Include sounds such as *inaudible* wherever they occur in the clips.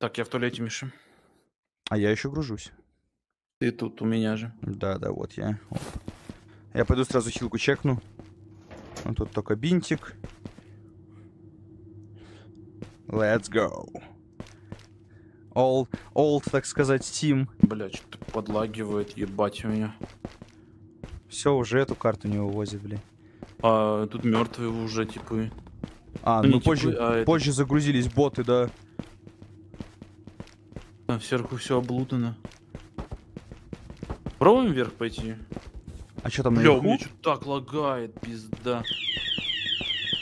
Так, я в туалете, Миша. А я еще гружусь. Ты тут у меня же. Да, да, вот я. Оп. Я пойду сразу хилку чекну. Ну, тут только бинтик. Let's go. All, old, так сказать, team. Бля, что-то подлагивает, ебать у меня. Все, уже эту карту не вывозит, блин. А тут мертвые уже, типа. А, Ну, ну, не позже, типы, а это- позже загрузились боты, да. А, сверху все облутано. Пробуем вверх пойти? А что там Бля, наверху? что так лагает, пизда.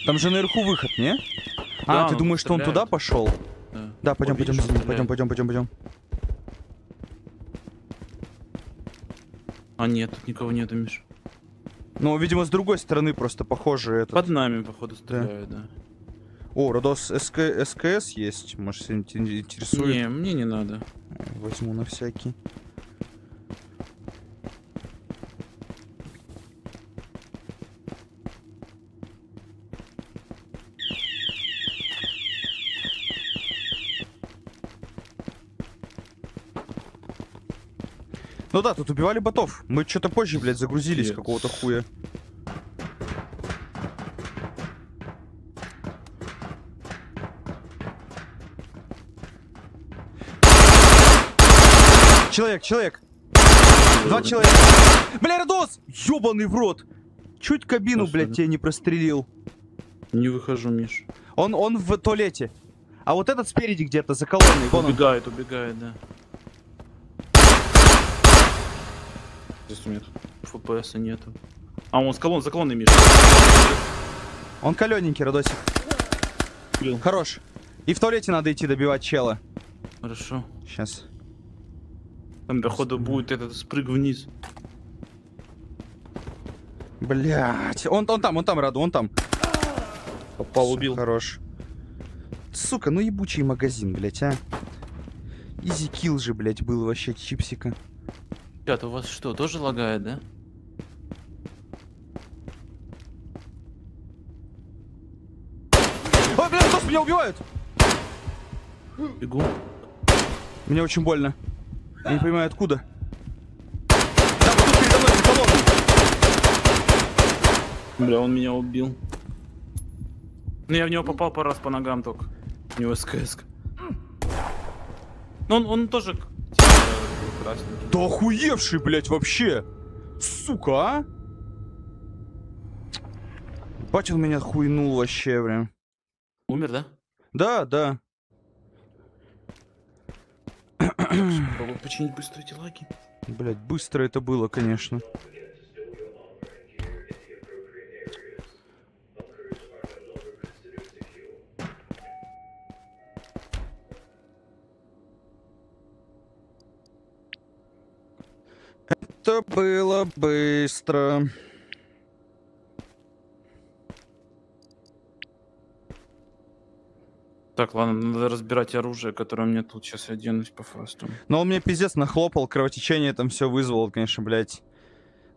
Там же наверху выход, не? Да, а, ты он думаешь, что он туда стреляет. пошел? Да, Да, пойдем, Ой, пойдем, пойдем, стреляет. пойдем, пойдем, пойдем. А нет, тут никого нету, Миш. Ну, видимо, с другой стороны просто похоже это. Под нами, походу, стреляют, да. О, Родос СК... СКС есть. Может, тебя интересует. Не, мне не надо. Возьму на всякий. Ну да, тут убивали ботов. Мы что-то позже, блядь, загрузились какого-то хуя. Человек, человек. Два человека. Бля, Родос! Ёбаный в рот! Чуть кабину, Что блядь, тебе не прострелил. Не выхожу, Миш. Он, он в туалете. А вот этот спереди где-то, за колонной. Вон он. Убегает, убегает, да. Здесь у меня тут ФПС нету. А, он с колонн, за колонной, Миш. Он калененький, Родосик. Убил. Хорош. И в туалете надо идти добивать чела. Хорошо. Сейчас. Там, походу, будет этот спрыг вниз. Блять. Он, он там, он там, Раду, он там. Попал, убил. Хорош. Сука, ну ебучий магазин, блять, а. Изи килл же, блять, был вообще чипсика. Ребята, у вас что, тоже лагает, да? Ой, блядь, Родос, меня убивают! Бегу. Мне очень больно. Я не понимаю, откуда. Да, вот тут передо мной, за колонной. Бля, он меня убил. Ну, я в него попал пару раз по ногам только. У него СКС. Ну, он, он тоже. Да охуевший, блядь, вообще. Сука, а? Бать, он меня хуйнул вообще, прям. Умер, да? Да, да. Попробую починить быстро эти лаги. Блять, быстро это было, конечно. Это было быстро. Так, ладно, надо разбирать оружие, которое у меня тут. Сейчас оденусь по фасту. Но он мне пиздец нахлопал, кровотечение там все вызвало, конечно, блядь.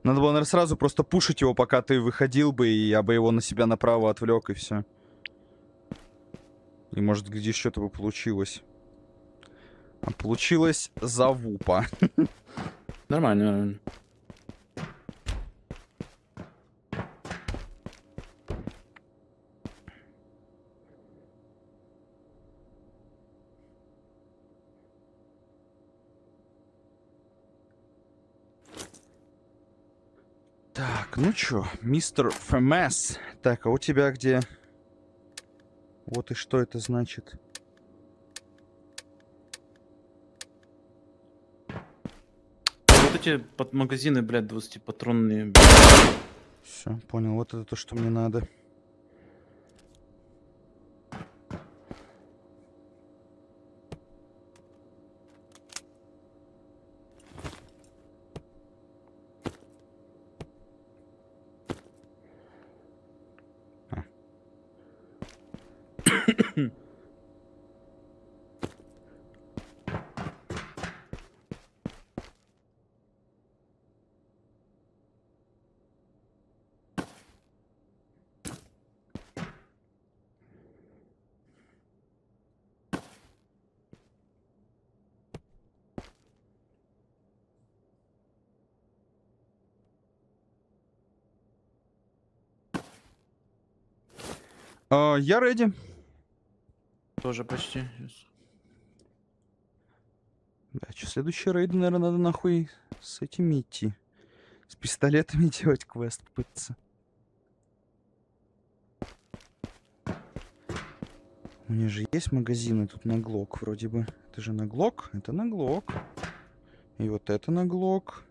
Надо было, наверное, сразу просто пушить его, пока ты выходил бы, и я бы его на себя направо отвлек, и все. И может, где что-то бы получилось. А получилось завупа. *laughs* Нормально, нормально. Так, ну чё, мистер ФМС. Так, а у тебя где? Вот и что это значит. Вот эти под магазины, блядь, 20-патронные. Все, понял, вот это то, что мне надо. А, я реди. Тоже почти. Да, что следующий рейд, наверное, надо нахуй с этими идти. С пистолетами *laughs* делать квест пытаться. У меня же есть магазины тут на Глок вроде бы. Это же на Глок? Это на Глок. И вот это на Глок.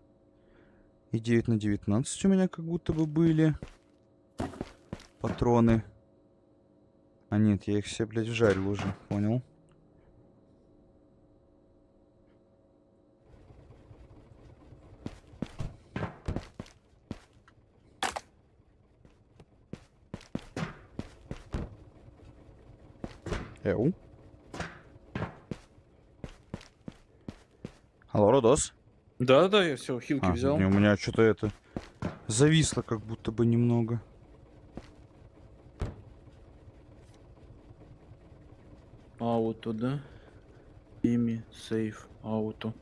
И 9 на 19 у меня как будто бы были. Патроны. А нет, я их все, блядь, вжарил уже, понял. Эу. Алло, Родос. Да-да, я все, хилки А, взял. не, у меня что-то это зависло как будто бы немного. Ауто, да? Ими, сейф, ауто.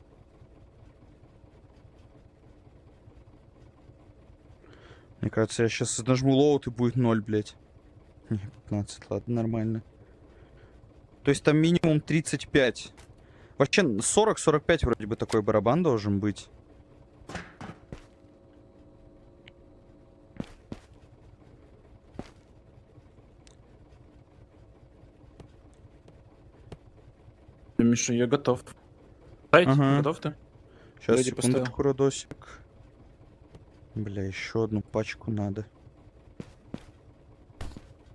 Мне кажется, я сейчас нажму лоуд и будет 0, блядь. *laughs* Не, 15, ладно, нормально. То есть там минимум 35. Вообще 40-45 вроде бы такой барабан должен быть. Миша, я готов. Ставить? Ага. Готов ты? Сейчас, Вроде секундочку, Родосик. Бля, еще одну пачку надо.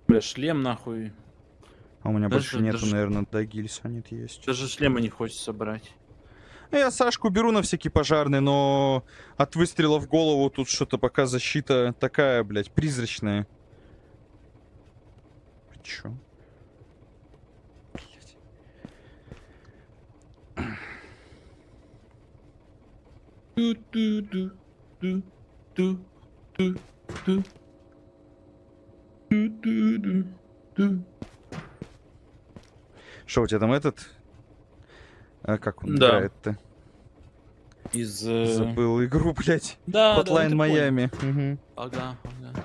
Бля, шлем нахуй. А у меня Даже- больше нету, даже- наверное, до гильса нет есть. Даже шлема не хочется брать. Ну, Я Сашку беру на всякий пожарный, но от выстрела в голову тут что-то пока защита такая, блядь, призрачная. Чё? Блядь. Ту-ту-ду, ту, ту, ту, ту. Ту-ту-ду, ту. Что у тебя там этот? А как он Да. играет-то? Из... э, Забыл игру, *laughs* блядь. Да, да, Hotline понял. Майами. Мгм. Ага, ага.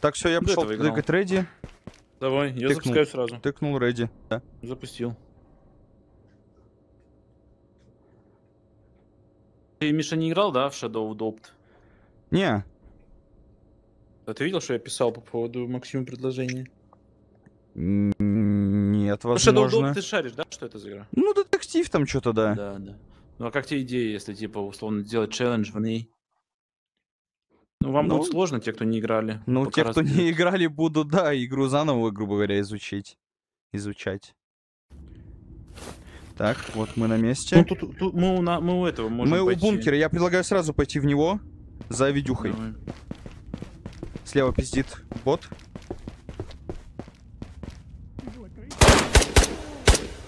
Так, все, я пошел тыкать Ready. Давай, я Тыкнул. запускаю сразу. Тыкнул Ready. Да. Запустил. Ты, Миша, не играл, да, в Shadow Dopt? Не, А ты видел, что я писал по поводу Максиму предложения? нет, Ну, Shadow возможно. Dopt ты шаришь, да, что это за игра? Ну, детектив там что-то, да. Да, да. Ну а как тебе идея, если, типа, условно, сделать челлендж в ней? Ну, вам Ну, будет сложно, те, кто не играли. Ну, те, кто не играли, будут, да, игру заново, грубо говоря, изучить. Изучать. Так, вот мы на месте. Ну, тут, тут мы, у, на- мы у этого можем мы пойти. у бункера. Я предлагаю сразу пойти в него за видюхой. Давай. Слева пиздит бот.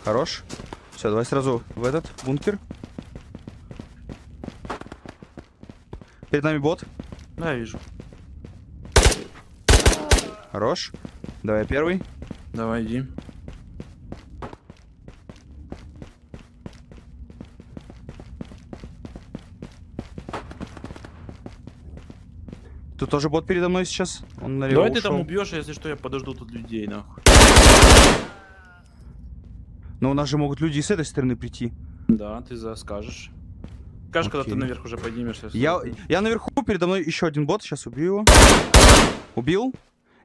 Хорош. Все, давай сразу в этот бункер. Перед нами бот. Да, я вижу. Хорош. Давай первый. Давай, иди. Тоже бот передо мной сейчас. Он налево Давай ты там ушел. убьешь, а если что, я подожду тут людей, нахуй. Но у нас же могут люди и с этой стороны прийти. Да, ты за скажешь. Скажешь, когда ты Окей. наверх уже поднимешься. Я, я наверху, передо мной еще один бот, сейчас убью его. Убил.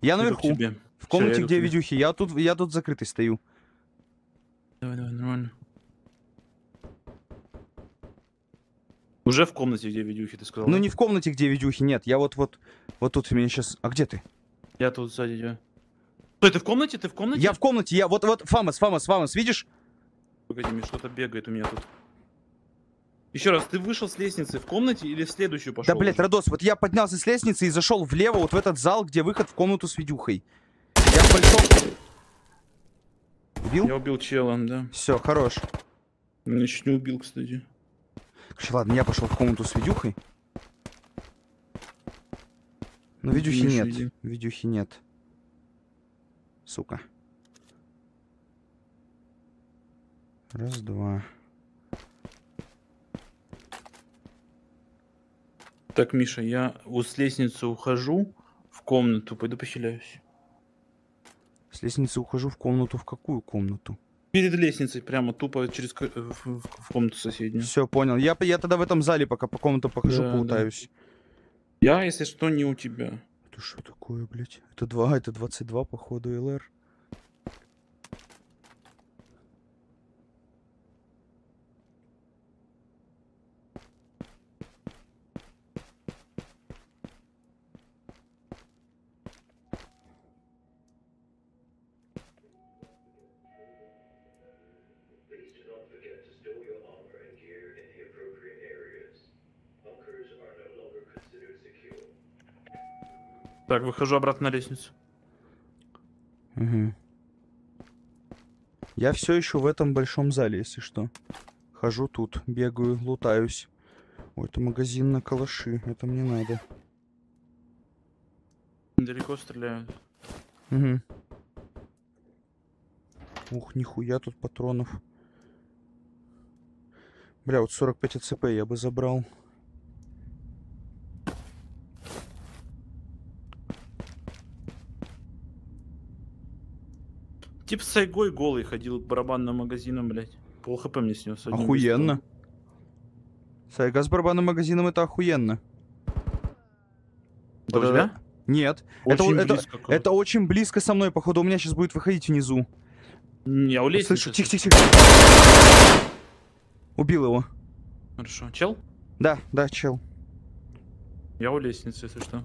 Я наверху, тебе. в комнате, где видюхи. Я тут, я тут закрытый стою. Давай, давай, нормально. Уже в комнате, где видюхи, ты сказал? Ну не в комнате, где видюхи, нет. Я вот, вот, вот тут меня сейчас... А где ты? Я тут сзади тебя. Стой, ты в комнате? Ты в комнате? Я в комнате, я вот, вот, Фамас, Фамас, Фамас, видишь? Погоди, мне что-то бегает у меня тут. Еще раз, ты вышел с лестницы в комнате или в следующую пошел? Да, блядь, Родос, вот я поднялся с лестницы и зашел влево вот в этот зал, где выход в комнату с видюхой. Я в большом... Убил? Я убил чела, да. Все, хорош. Меня чуть не убил, кстати. Короче, ладно, я пошел в комнату с видюхой. Но видюхи Миша, нет. иди. Видюхи нет. Сука. Раз, два. Так, Миша, я с лестницы ухожу в комнату, пойду похиляюсь. С лестницы ухожу в комнату. В какую комнату? Перед лестницей, прямо тупо через ко- в, в- комнату соседнюю. Все, понял. Я, я тогда в этом зале пока по комнатам покажу, Да, да. поутаюсь. Я, если что, не у тебя. Это что такое, блядь? Это 2, это 22, походу, ЛР. Так, выхожу обратно на лестницу. Угу. Я все еще в этом большом зале, если что. Хожу тут, бегаю, лутаюсь. Ой, это магазин на калаши, это мне надо. Далеко стреляют. Угу. Ух, нихуя тут патронов. Бля, вот 45 АЦП я бы забрал. Тип с Сайгой голый ходил к барабанным магазинам, блядь. Пол хп мне снес. Охуенно. Сайга с барабанным магазином это охуенно. Это Да-да-да. тебя? Нет, это, Очень это, близко к- это очень близко со мной, походу, у меня сейчас будет выходить внизу. Я у лестницы. Слышу, тихо, тихо, тихо. Убил его. Хорошо. Чел? Да, да, чел. Я у лестницы, если что.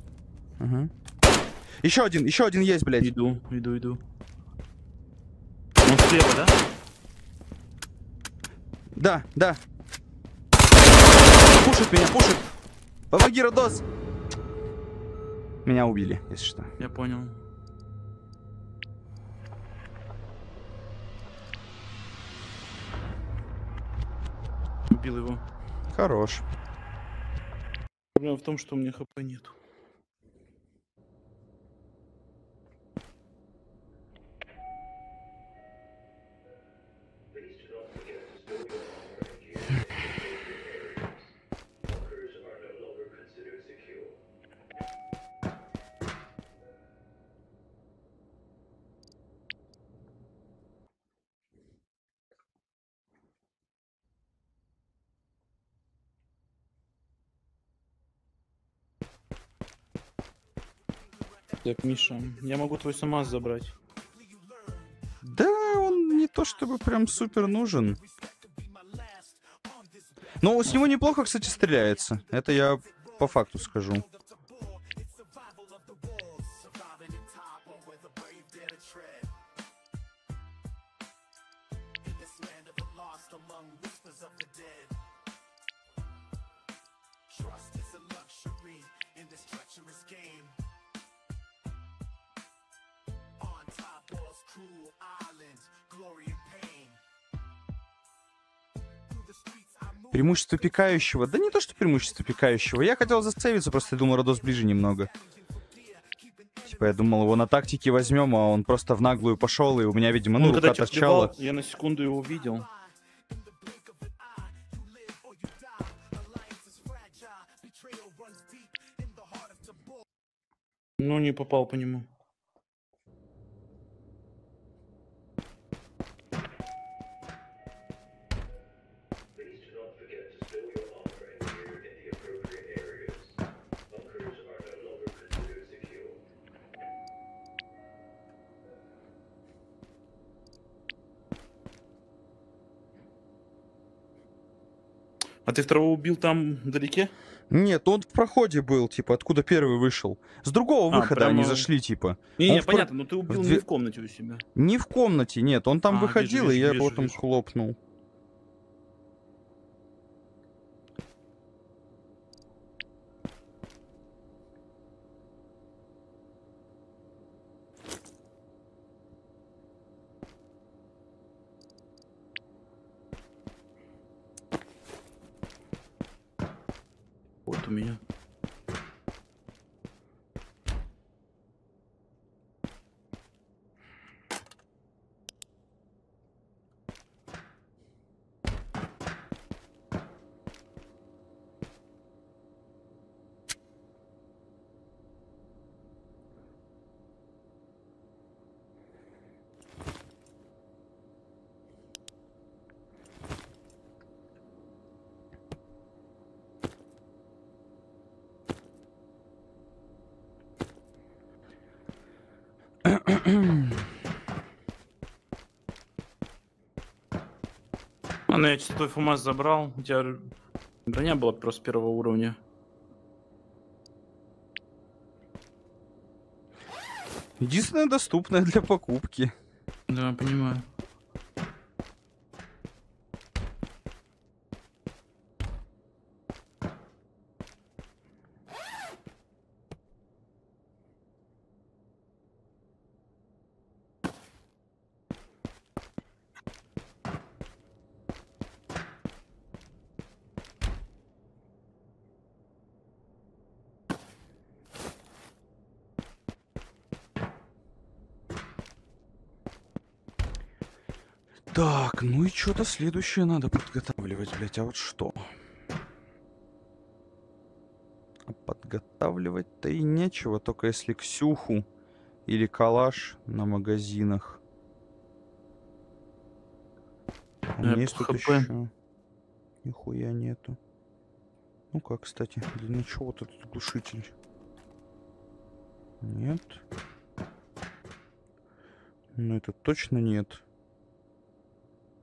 Еще один, еще один есть, блядь. Иду, иду, иду. Он слева, да? Да, да. Пушит меня, пушит. Помоги, Родос. Меня убили, если что. Я понял. Убил его. Хорош. Проблема в том, что у меня хп нету. Так, Миша, я могу твой САМАЗ забрать. Да, он не то чтобы прям супер нужен. Но с него неплохо, кстати, стреляется. Это я по факту скажу. Преимущество пикающего. Да не то, что преимущество пикающего. Я хотел засейвиться, просто я думал, Родос ближе немного. Типа я думал, его на тактике возьмем, а он просто в наглую пошел, и у меня, видимо, ну, когда рука торчала. сбивал, я на секунду его увидел. Ну, не попал по нему. Ты второго убил там вдалеке? Нет, он в проходе был, типа, откуда первый вышел. С другого А, выхода они прямо- зашли, типа. Не, Он не, в понятно, но ты убил две- не в комнате у себя. Не в комнате, нет, он там А, вижу, выходил, и вижу, я вижу, его там вижу. хлопнул. Ну я чисто твой ФАМАС забрал. У тебя броня была просто первого уровня. Единственное доступное для покупки. Да, понимаю. Так, ну и что-то следующее надо подготавливать, блять. А вот что? А подготавливать-то и нечего, только если Ксюху или Калаш на магазинах. А У меня есть тут еще... Нихуя нету. Ну как, кстати, для чего вот этот глушитель? Нет. Ну это точно нет.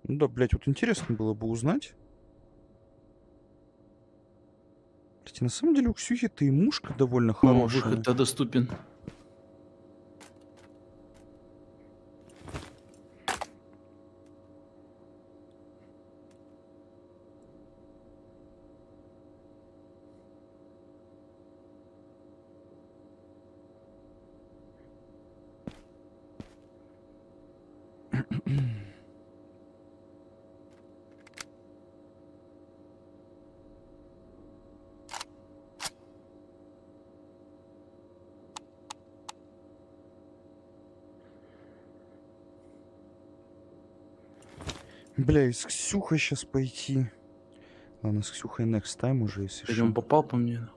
Ну да, блядь, вот интересно было бы узнать. Кстати, на самом деле у Ксюхи-то и мушка довольно хорошая. выход-то доступен. Бля, и с Ксюхой сейчас пойти. Ладно, с Ксюхой next time уже, если Ты что. попал по мне.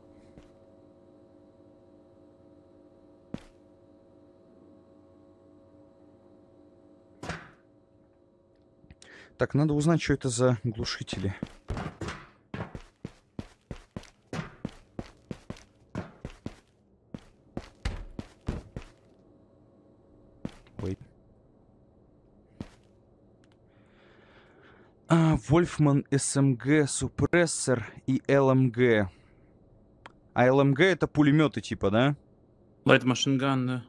Так, надо узнать, что это за глушители. Ой. А, Вольфман СМГ, супрессор и ЛМГ. А ЛМГ это пулеметы типа, да? Лайт машинган, да.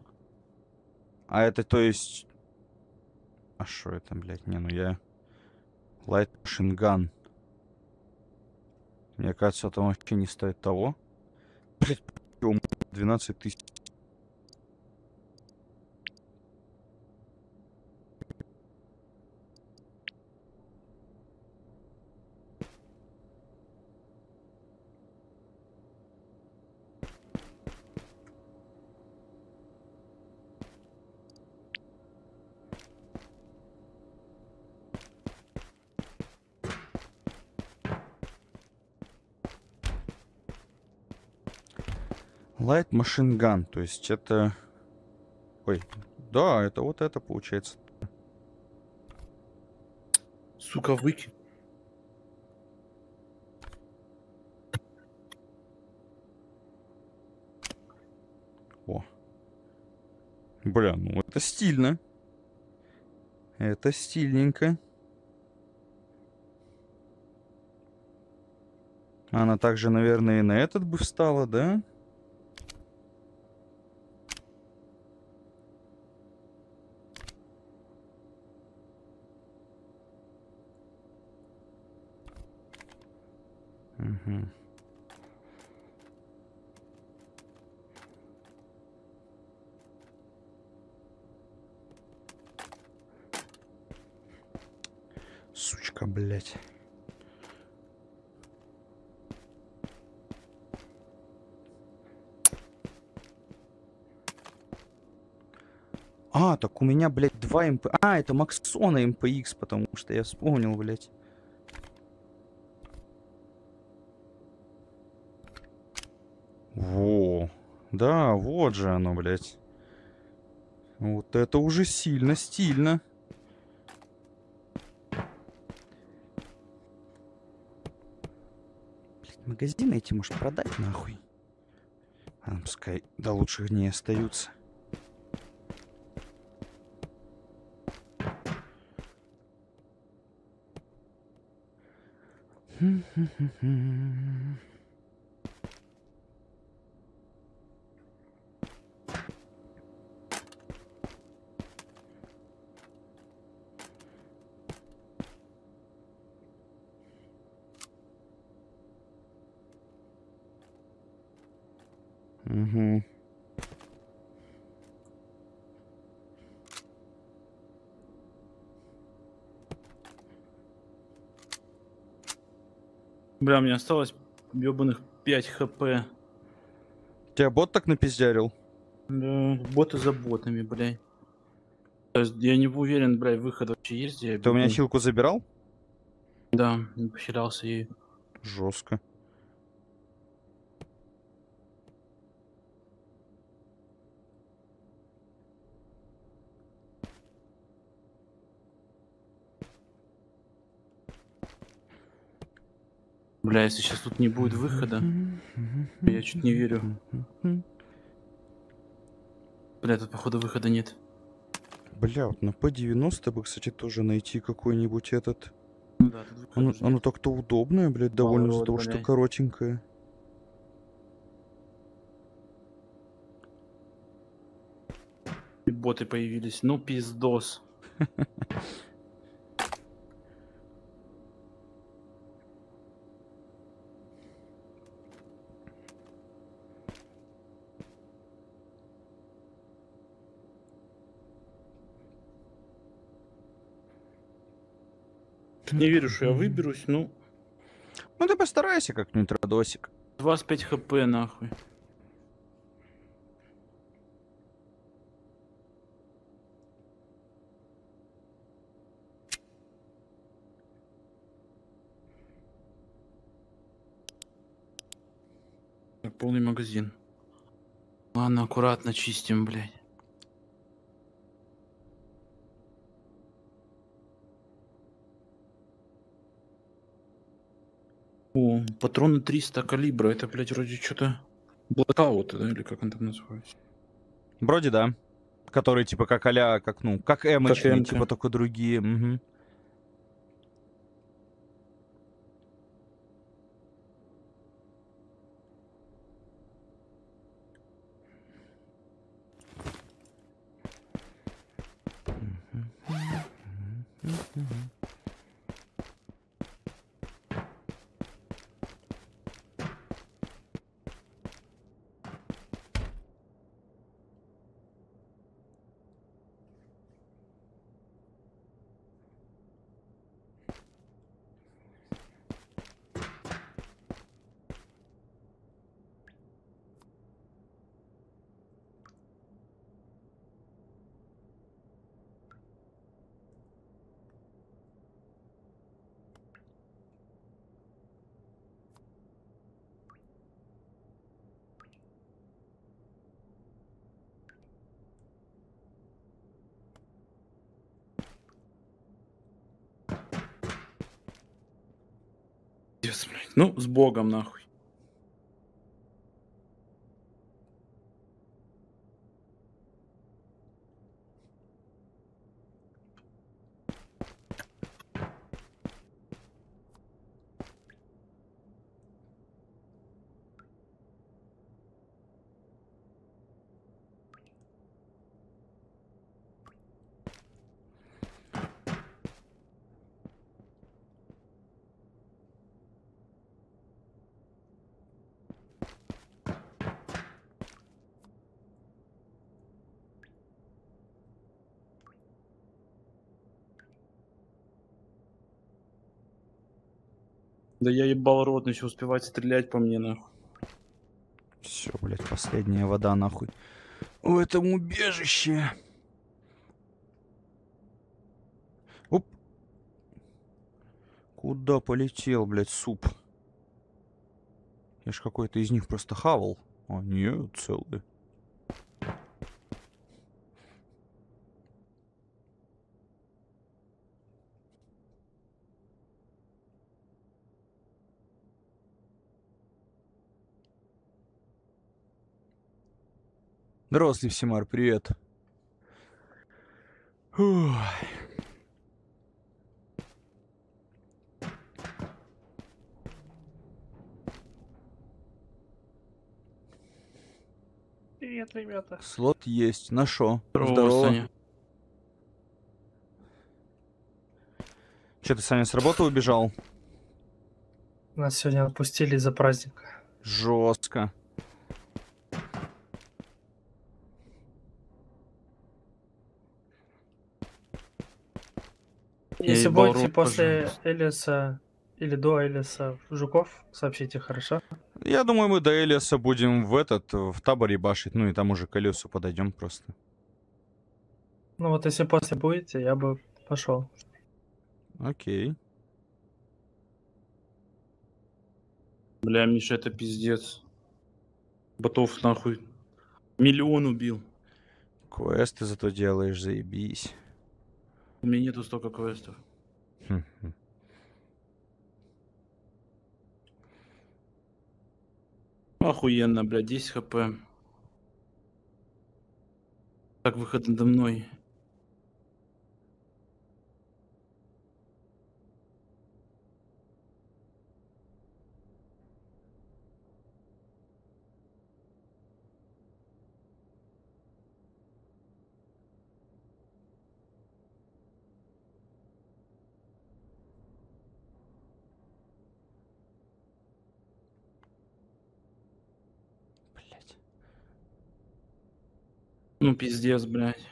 А это то есть... А что это, блядь? Не, ну я... Light Machine Gun. Мне кажется, это вообще не стоит того. Блядь, 12 тысяч. Light Machine Gun. То есть это... Ой, да, это вот это получается. Сука, выкинь. О. Бля, ну это стильно. Это стильненько. Она также, наверное, и на этот бы встала, да? Мгм. Сучка, блядь. А, так у меня, блядь, два МП... А, это Максона МПХ, потому что я вспомнил, блядь. Да, вот же оно, блядь. Вот это уже сильно, стильно. Блядь, магазины эти может продать нахуй? А, пускай до лучших дней остаются. Mm-hmm. Бля, мне осталось ебаных 5 хп. Тебя бот так напиздярил? Да, боты за ботами, блядь. Я не уверен, блядь, выход вообще есть, Ты у меня хилку забирал? Да, не похерялся ей. Жестко. Бля, если сейчас тут не будет выхода, я чуть не верю. Бля, тут походу выхода нет. Бля, вот на P90 бы, кстати, тоже найти какой-нибудь этот. Ну да, Оно, оно так-то удобное, блядь, довольно из-за того, что коротенькое. И боты появились. Ну, пиздос. *laughs* Не верю, что я выберусь, ну, Ну ты постарайся как-нибудь, Радосик. 25 хп нахуй. Полный магазин. Ладно, аккуратно чистим, блядь. О, патроны 300 калибра. Это, блядь, вроде что-то... Блокаут, да, или как он там называется? Вроде да. Которые типа как а как ну, как эмочные, типа только другие. мгм. Пиздец, блядь. Ну, с богом, нахуй. Да я ебал рот, еще успевать стрелять по мне, нахуй. Все, блядь, последняя вода нахуй. В этом убежище. Оп. Куда полетел, блядь, суп? Я ж какой-то из них просто хавал. А, нет, целый. Здорово, Симар, привет. Фух. Привет, ребята. Слот есть. нашел. Здорово, Здорово. Саня. Че ты, Саня, с работы убежал? Нас сегодня отпустили из-за праздника. Жестко. Если будете после пожалуйста. Элиса или до Элиса Жуков, сообщите, хорошо? Я думаю, мы до Элиаса будем в этот, в таборе башить. Ну и там уже к Элиасу подойдем просто. Ну вот если после будете, я бы пошел. Окей. Бля, Миша, это пиздец. Ботов нахуй. Миллион убил. Квесты зато делаешь, заебись. У меня нету столько квестов. Хм, хм. Охуенно, бля, 10 хп. Так, выход надо мной. Ну, пиздец, блядь.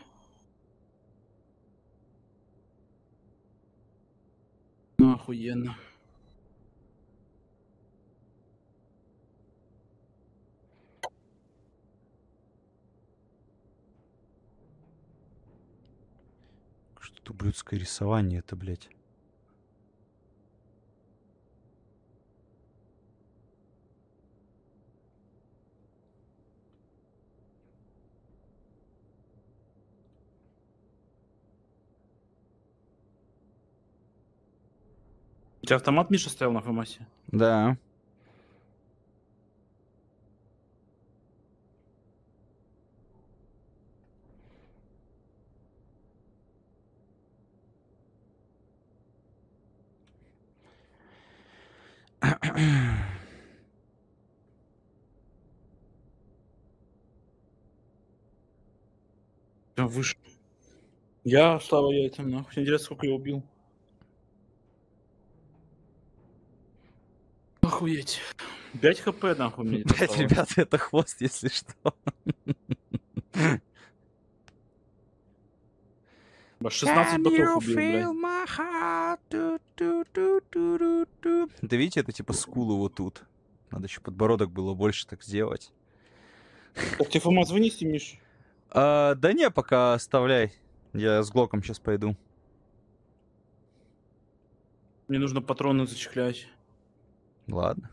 Ну, охуенно. Что-то ублюдское рисование это, блядь. У тебя автомат, Миша, стоял на Фамасе? Да. Я вышел. Я, слава яйцам, нахуй. Интересно, сколько я убил. Охуеть. 5 хп, нахуй, мне Блять, досталось. ребята, это хвост, если что. Ба, 16 ботов убил. Да видите, это типа скулы вот тут. Надо еще подбородок было больше так сделать. Так, тебе ФАМАС вынести, Миш? А, да не, пока оставляй. Я с Глоком сейчас пойду. Мне нужно патроны зачехлять. Ладно.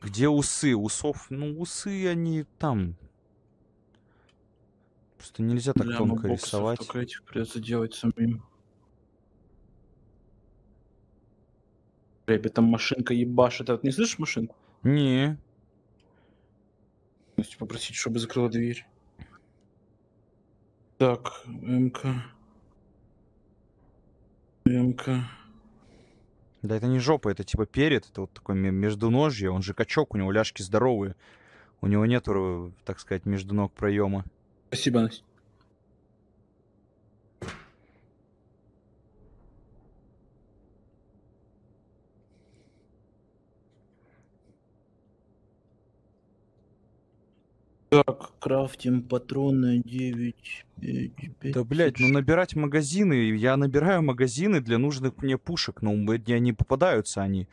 Где усы? Усов? Ну, усы, они там. Просто нельзя так Бля, тонко мобоксов рисовать. Только этих придется делать самим. Бля, там машинка ебашит. А ты не слышишь машинку? Не. Можете попросить, чтобы закрыла дверь. Так, МК. МК. Да это не жопа, это типа перед, это вот такой ме- междуножье, он же качок, у него ляжки здоровые. У него нету, так сказать, между ног проема. Спасибо, Настя. Так, крафтим патроны 9, 5, Да, блядь, ну набирать магазины, я набираю магазины для нужных мне пушек, но мне не попадаются они.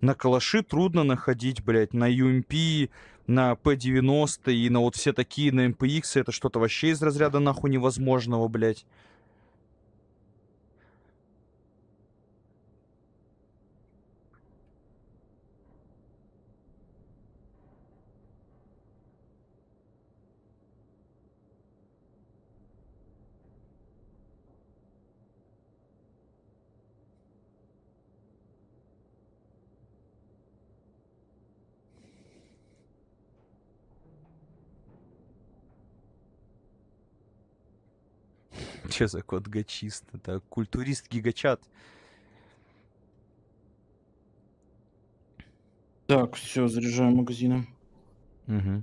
На калаши трудно находить, блядь, на UMP, на P90 и на вот все такие, на MPX, это что-то вообще из разряда нахуй невозможного, блядь. Че за код гачист? Это культурист гигачат. Так, все, заряжаем магазином. Угу.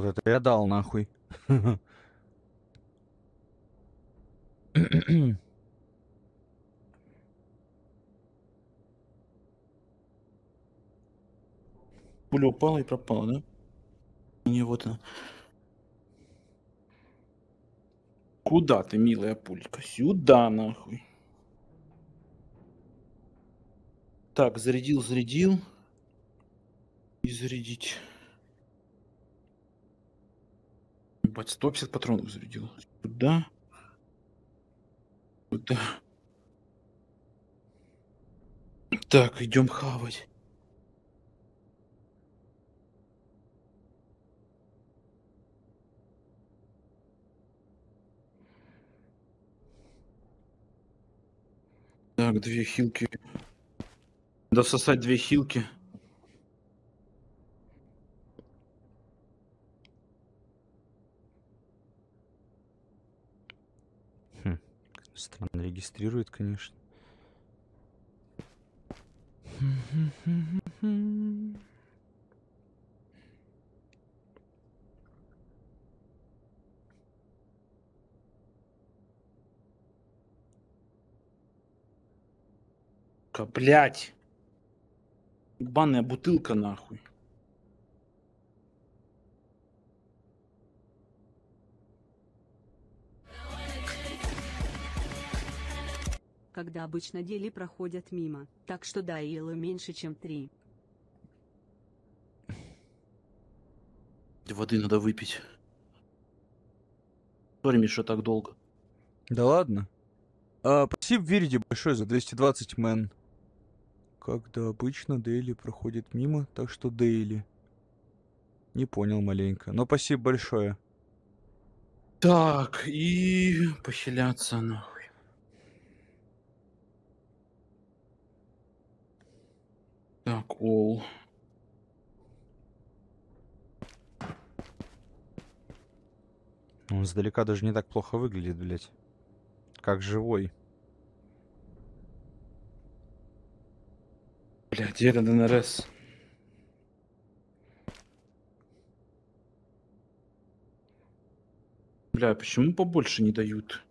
Вот это я дал нахуй. Пуля упала и пропала, да? Не, вот она. Куда ты, милая пулька? Сюда, нахуй. Так, зарядил, зарядил. И зарядить. Ебать, 150 патронов зарядил. Куда? Куда? Так, идем хавать. Так, две хилки. Дососать две хилки. Странно регистрирует, конечно. Ка, блядь. Ебаная бутылка, нахуй. Когда обычно дели проходят мимо, так что да илы меньше чем три. Воды надо выпить. Сори, Миша, так долго. Да ладно. А, спасибо Вириди большое за 220 мэн. Когда обычно Дейли проходит мимо, так что Дейли. Не понял маленько, но спасибо большое. Так, и похиляться, нахуй. Так, ол. Он издалека даже не так плохо выглядит, блядь. Как живой. Бля, где это ДНРС? Бля, почему побольше не дают?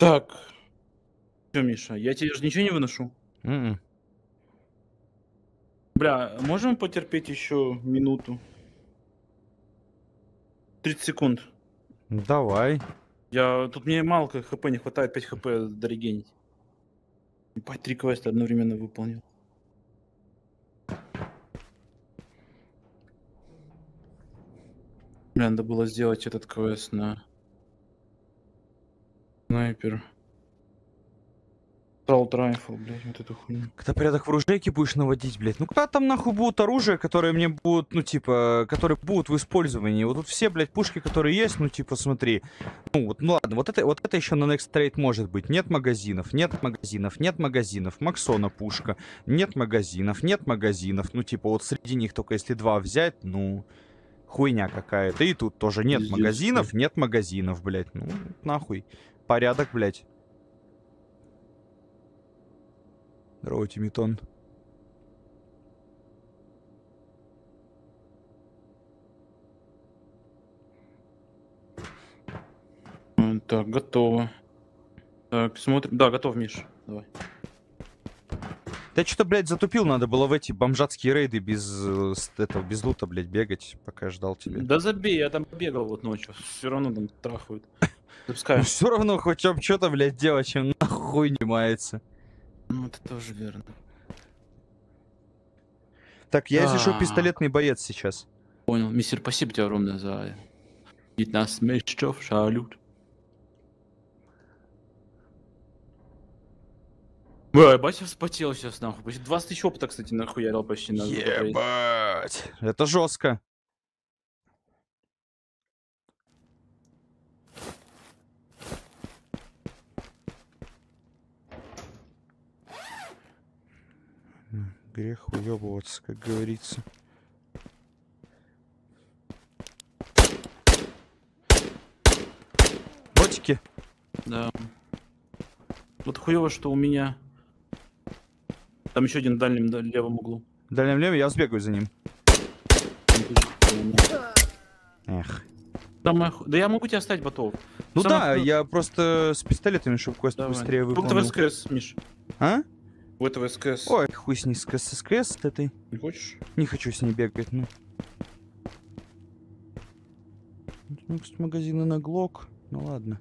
Так. Все, Миша, я тебе же ничего не выношу. М-м. Бля, можем потерпеть еще минуту? 30 секунд. Давай. Я тут мне мало хп не хватает, 5 хп дорегенить. Ебать, три квеста одновременно выполнил. Бля, надо было сделать этот квест на снайпер. Assault Rifle, блядь, вот эту хуйню. Когда порядок в оружейке будешь наводить, блядь. Ну когда там нахуй будут оружия, которые мне будут, ну типа, которые будут в использовании. Вот тут все, блядь, пушки, которые есть, ну типа, смотри. Ну вот, ну ладно, вот это, вот это еще на Next Trade может быть. Нет магазинов, нет магазинов, нет магазинов. Максона пушка, нет магазинов, нет магазинов. Ну типа, вот среди них только если два взять, ну хуйня какая-то. И тут тоже нет Пиздец, магазинов, нет магазинов, блядь. Ну, нахуй. Порядок, блядь. Здорово, Тимитон. Так, готово. Так, смотрим. Да, готов, Миш. Давай. Да что-то, блядь, затупил, надо было в эти бомжатские рейды без э, этого, без лута, блядь, бегать, пока я ждал тебя. Да забей, я там бегал вот ночью. Все равно там трахают. Запускаем. Все равно хоть об что-то, блядь, делать, чем нахуй хуй не мается. Ну, это тоже верно. Так, я, если что, Так. пистолетный боец сейчас. Понял. Мистер, спасибо тебе огромное за 15 месяцев. Салют. Бля, батя вспотел сейчас, нахуй. Почти 20 тысяч опыта, кстати, нахуярил почти. Ебать. Это жестко. Грех уебываться, как говорится. Ботики. Да. Вот хуево, что у меня... Там еще один в дальнем да, левом углу. В дальнем левом я сбегаю за ним. Эх. Самое ху- Да я могу тебя оставить ботов. Ну Самое да, ху- я просто с пистолетами, чтобы квест Давай. быстрее выполнил. СКС, Миш. А? У этого СКС. Ой, хуй с ней с КС с с этой. Не хочешь? Не хочу с ней бегать, ну. Ну, кстати, магазины на Глок. Ну ладно.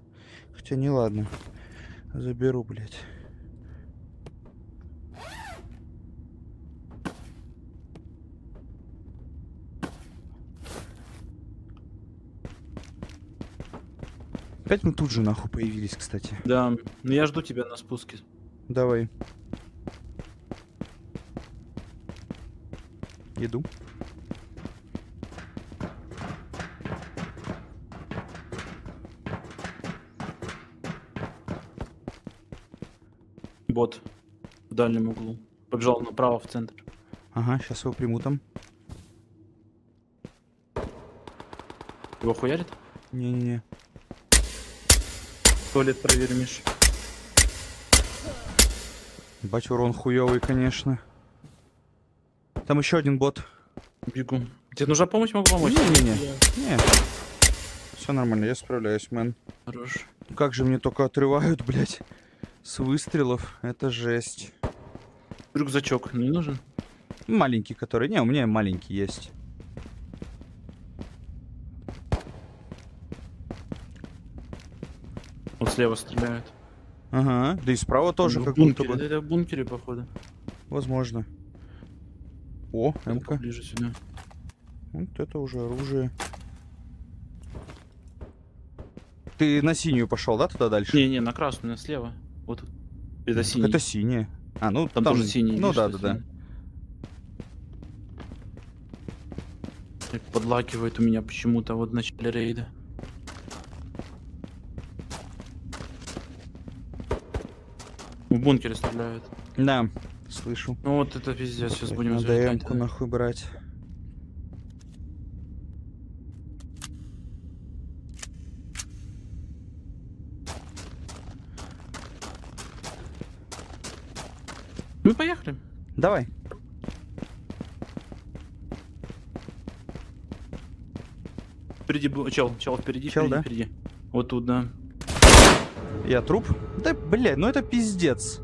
Хотя не ладно. Заберу, блядь. Опять мы тут же нахуй появились, кстати. Да. Ну я жду тебя на спуске. Давай. Иду. Бот. В дальнем углу. Побежал направо в центр. Ага, сейчас его приму там. Его хуярит? Не-не-не. Туалет проверь, Миш. Бать урон хуёвый, конечно. Там еще один бот. Бегу. Тебе нужна помощь? Могу помочь. Не-не-не. Не. Все нормально, я справляюсь, мэн. Хорош. Как же мне только отрывают, блядь. С выстрелов. Это жесть. Рюкзачок не нужен? Маленький который. Не, у меня маленький есть. Вот слева стреляют. Ага. Да и справа тоже Ну, как будто бы. Это в бункере, походу. Возможно. О, МК. Ближе сюда. Вот это уже оружие. Ты на синюю пошел, да, туда дальше? Не-не, на красную, на слева. Вот. Это синий. Это синяя. А, ну Там, тоже синий. Ну да, да, да. Так, Подлакивает у меня почему-то вот в начале рейда. В бункере стреляют. Да, слышу. Ну вот это пиздец, сейчас будем Надо залетать. М-ку нахуй брать. Ну поехали. Давай. Впереди был чел, чел впереди, Чел, впереди, да? впереди. Вот тут, да. Я труп? Да, блядь, ну это пиздец.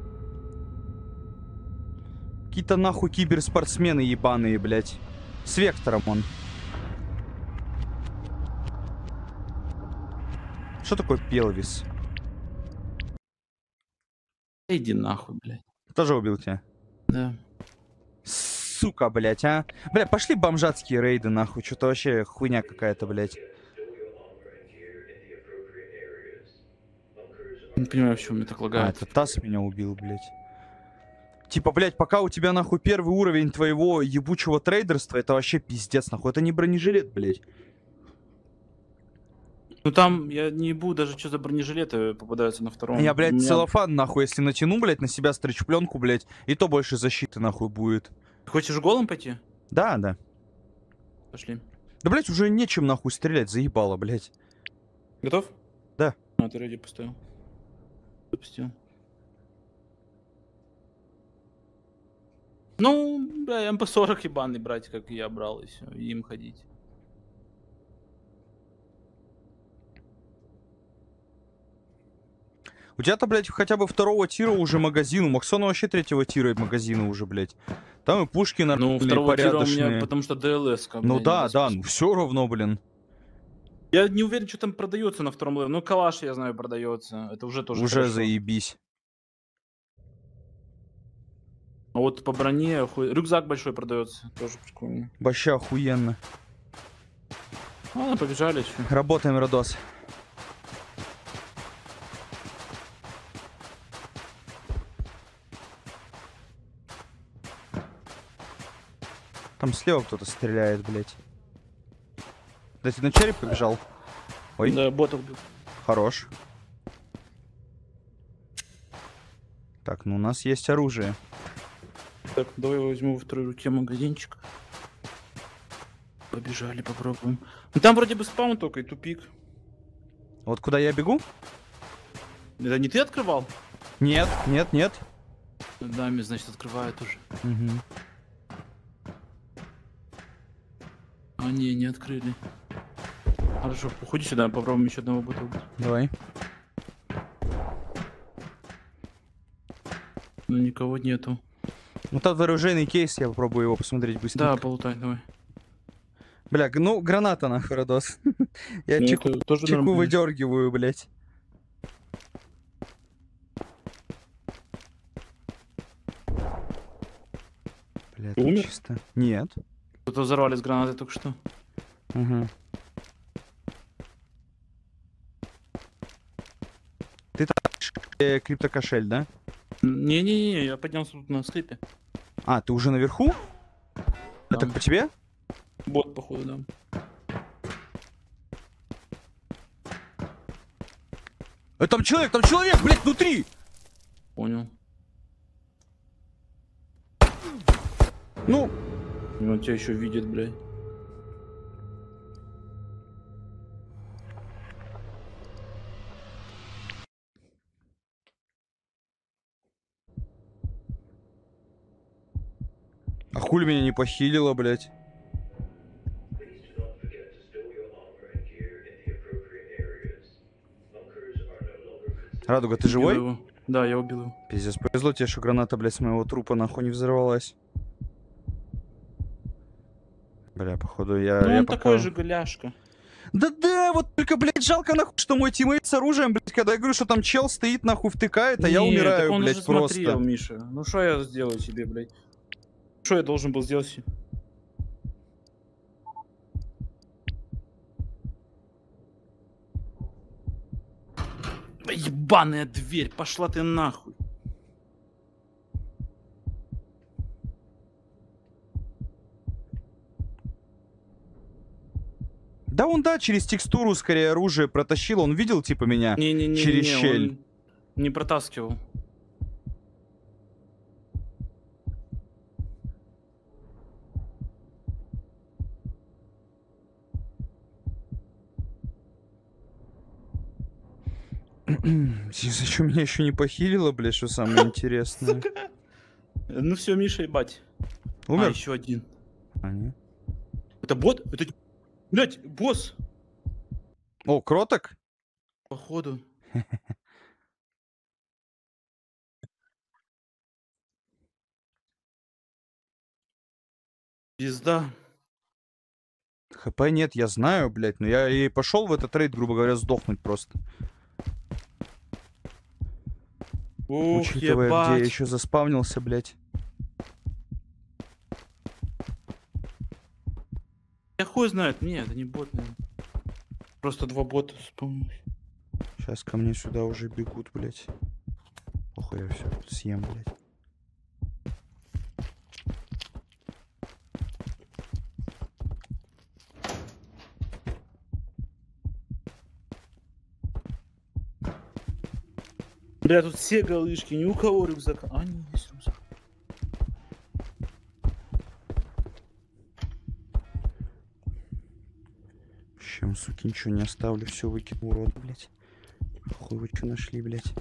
Какие-то нахуй киберспортсмены ебаные, блядь. С вектором он. Что такое пелвис? Иди нахуй, блядь. Тоже убил тебя? Да. Сука, блядь, а. Бля, пошли бомжатские рейды, нахуй. Что-то вообще хуйня какая-то, блядь. Не понимаю, почему меня так А, лагает. это Тасс меня убил, блядь. Типа, блядь, пока у тебя, нахуй, первый уровень твоего ебучего трейдерства, это вообще пиздец, нахуй. Это не бронежилет, блядь. Ну там я не буду даже что за бронежилеты попадаются на втором. Я, блядь, меня- целлофан, нахуй, если натяну, блядь, на себя стрич-пленку, блядь, и то больше защиты, нахуй, будет. Хочешь голым пойти? Да, да. Пошли. Да, блядь, уже нечем, нахуй, стрелять, заебало, блядь. Готов? Да. А, ты ради поставил. Запустил. Ну, бля, МП-40 ебаный брать, как я брал, и все, и им ходить. У тебя-то, блядь, хотя бы второго тира уже магазин, у Максона вообще третьего тира и магазина уже, блядь. Там и пушки Ну, нормальные, второго тира у порядочные. меня, потому что DLC. Ну да, да, ну все равно, блин. Я не уверен, что там продается на втором левеле. Ну, калаш, я знаю, продается. Это уже тоже уже хорошо. заебись. А вот по броне охуе- рюкзак большой продается, тоже прикольно. Вообще охуенно. Ладно, побежали еще. Работаем, Родос. Там слева кто-то стреляет, блядь. Да ты на череп побежал? Ой, Да, бота убил. хорош. Так, ну у нас есть оружие. Так, давай возьму во второй руке магазинчик. Побежали, попробуем. Ну там вроде бы спаун только и тупик. Вот куда я бегу? Это не ты открывал? Нет, нет, нет. Даме, значит, открывают уже. Мгм. А, не, не открыли. Хорошо, уходи сюда, попробуем еще одного убить. Давай. Но никого нету. Ну там вооруженный кейс, я попробую его посмотреть быстренько. Да, полутай, давай. Бля, ну граната нахуй, Родос. *laughs* Я Ну, чеку, тоже чеку нормально. выдергиваю, блядь. Бля, Ты тут умер? чисто. Нет. Кто-то взорвали с гранатой только что. Угу. Ты там э, криптокошель, да? Не-не-не, я поднялся тут на скрипе. А, ты уже наверху? Это Да. по тебе? Бот, походу, да. Э, там человек, там человек, блядь, внутри! Понял. Ну, Ну, он тебя еще видит, блядь. Хули меня не похилило, блядь? Радуга, ты живой? его. Да, я убил его. Пиздец, повезло тебе, что граната, блядь, с моего трупа нахуй не взорвалась. Бля, походу, я, Ну, я он пока- такой же голяшка. Да-да, вот только, блядь, жалко, нахуй, что мой тиммейт с оружием, блядь, когда я говорю, что там чел стоит, нахуй, втыкает, а я Не, умираю, так он блядь, уже просто. смотрел, Миша. Ну, что я сделаю тебе, блядь? Что я должен был сделать? Ебаная дверь, пошла ты нахуй. Да он, да, через текстуру, скорее, оружие протащил, он видел, типа, меня? Не-не-не, Через не, щель. он не протаскивал. Зачем меня еще не похилило, блядь, что самое *laughs* интересное? Ну все, Миша, ебать. А, Умер? еще один. А, не? Это бот? Это... Блять, босс! О, кроток? Походу. *laughs* Пизда. ХП нет, я знаю, блядь, но я и пошел в этот рейд, грубо говоря, сдохнуть просто. Ух, Учитывая, где я ебать. еще заспавнился, блядь. Я хуй знает. Не, это не бот, наверное. Просто два бота вспомнилось. Сейчас ко мне сюда уже бегут, блядь. Охуй, я все съем, блядь. Бля, тут все галышки, ни у кого рюкзака. А, не, есть рюкзак. Чем, суки, ничего не оставлю, все выкину, урод, блядь. Хуй вы что нашли, блядь.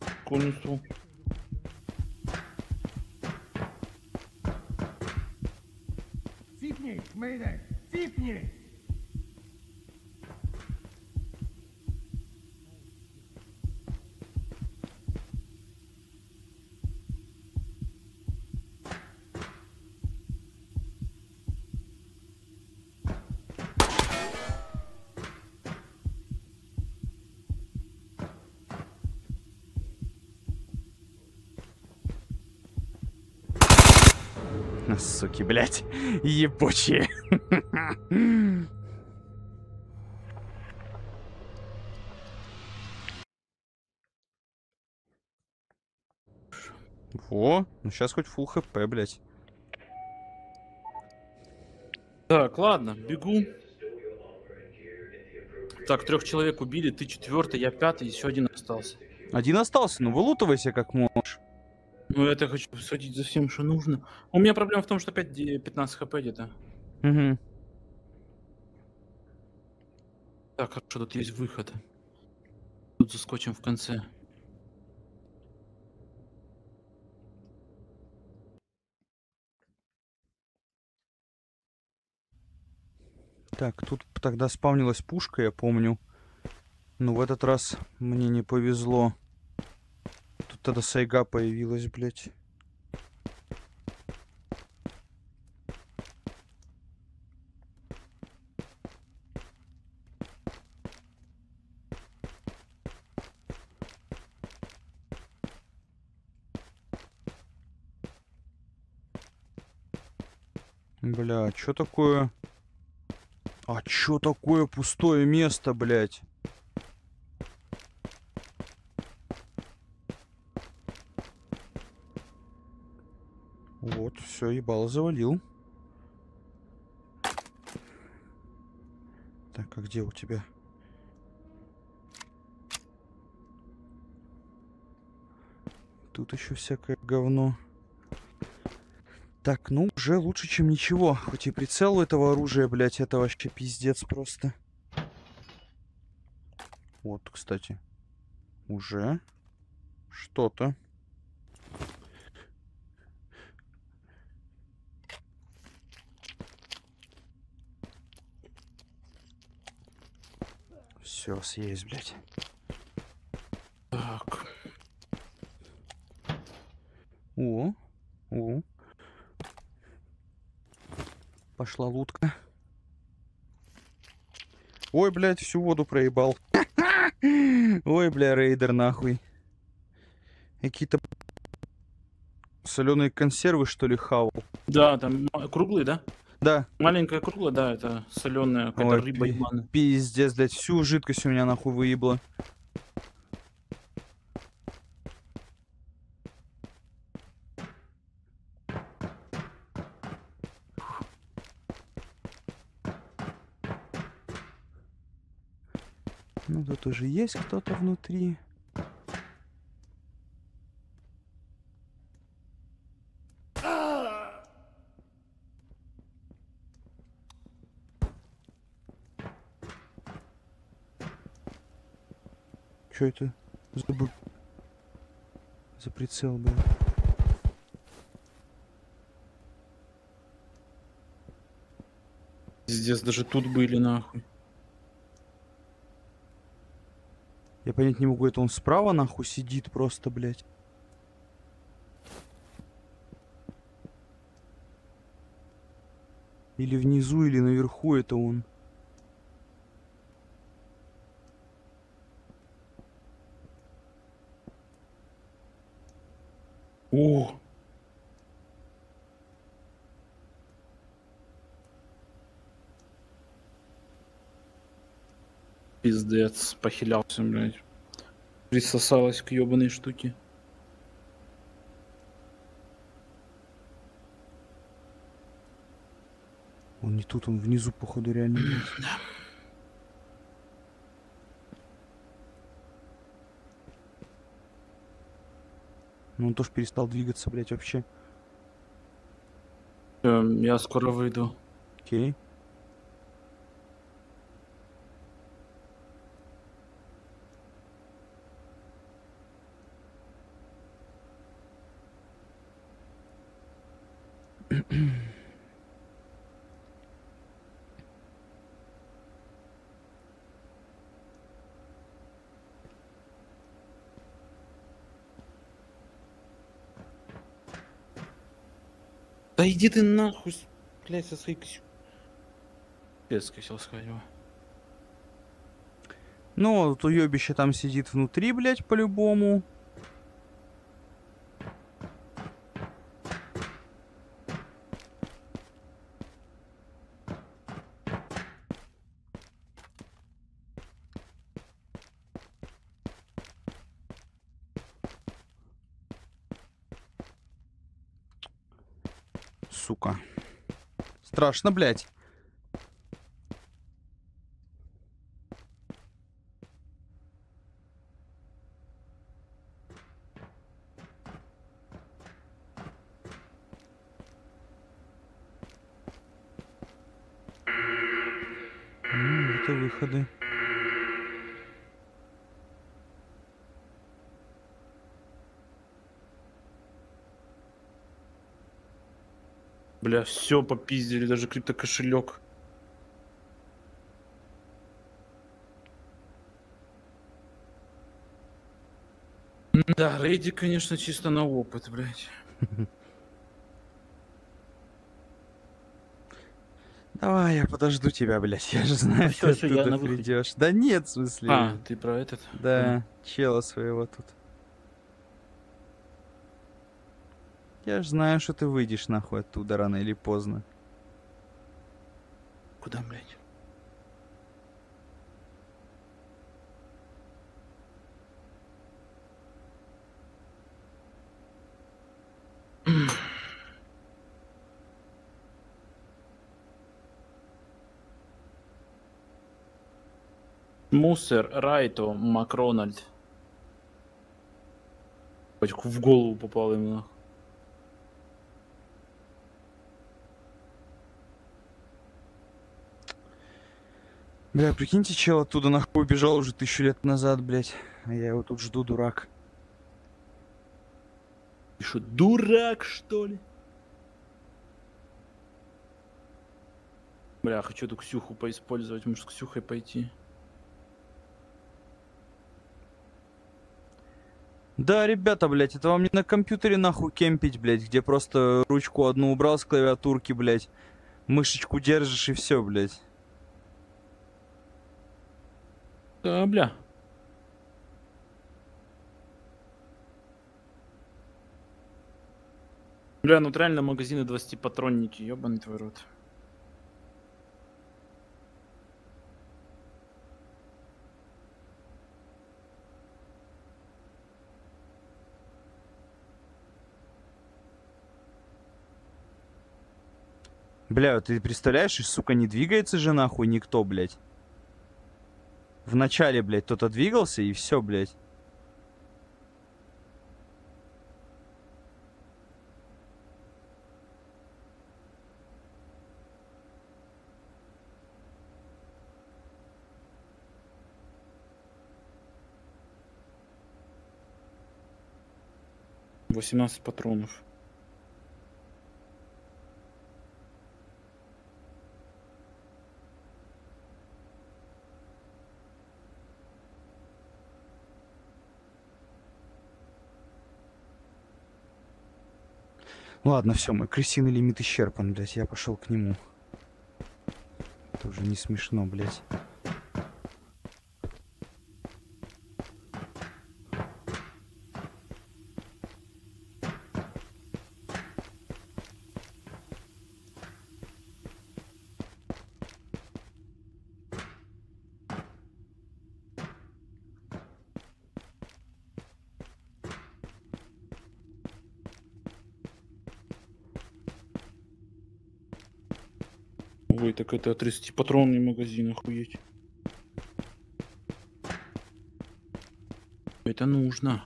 Прикольный Mayday! Deep! Суки, блядь. *laughs* Ебучие. Во, ну сейчас хоть фул хп, блядь. Так, ладно, бегу. Так, трех человек убили, ты четвертый, я пятый, еще один остался. Один остался, ну вылутывайся как можешь. Ну, это я хочу посадить за всем, что нужно. У меня проблема в том, что опять де- 15 хп где-то. Угу. Так, хорошо, тут есть выход. Тут заскочим в конце. Так, тут тогда спавнилась пушка, я помню. Но в этот раз мне не повезло. Тут тогда сайга появилась, блядь. Бля, что такое? А чё такое пустое место, блядь? Вот, все, ебало завалил. Так, а где у тебя? Тут еще всякое говно. Так, ну, уже лучше, чем ничего. Хоть и прицел у этого оружия, блядь, это вообще пиздец просто. Вот, кстати. Уже что-то. Все, съесть, блядь. Так, О, о. Пошла лутка. Ой, блядь, всю воду проебал. *laughs* Ой, бля, рейдер нахуй. Какие-то соленые консервы, что ли, хавал? да, там круглый, да? Да, Маленькая круглая, да, это соленая какая-то рыба ебаная. пиздец, блядь, всю жидкость у меня нахуй выебла. Ну, тут уже есть кто-то внутри. Что это за, б- за прицел был? Пиздец, даже тут были нахуй. Я понять не могу, это он справа нахуй сидит просто, блядь. Или внизу, или наверху это он. О! Пиздец, похилялся, блядь. Присосалась к ебаной штуке. Он не тут, он внизу, походу, реально. *clears throat* есть. Ну он тоже перестал двигаться, блядь, вообще. Эм, я скоро выйду. Окей. Да иди ты нахуй, блядь, со своей ксю... Пиздец, хотел сказать его. Ну, вот уебище там сидит внутри, блядь, по-любому. сука. Страшно, блядь. Бля, все попиздили, даже криптокошелек. Да, рейди, конечно, чисто на опыт, блядь. *laughs* Давай, я подожду тебя, блядь. Я же знаю, всё, ты придешь. Да нет, в смысле. А, ты про этот? Да, чела своего тут. Я ж знаю, что ты выйдешь нахуй оттуда рано или поздно. Куда, блядь? Муссер, Райто, Макрональд. В голову попал именно. Бля, прикиньте, чел оттуда нахуй убежал уже тысячу лет назад, блядь. А я его тут жду, дурак. Ты что, дурак, что ли? Бля, хочу эту Ксюху поиспользовать, может, с Ксюхой пойти. Да, ребята, блядь, это вам не на компьютере нахуй кемпить, блядь, где просто ручку одну убрал с клавиатурки, блядь. Мышечку держишь и все, блядь. Да, бля. Бля, ну реально магазины 20 патронники, ебаный твой рот. Бля, ты представляешь, и, сука, не двигается же нахуй никто, блядь. В начале, блядь, кто-то двигался, и все, блядь. Восемнадцать патронов. Ладно, все, мой крысиный лимит исчерпан, блядь, я пошел к нему. Это уже не смешно, блядь. Ой, так это 30 патронный магазин, охуеть. Это нужно.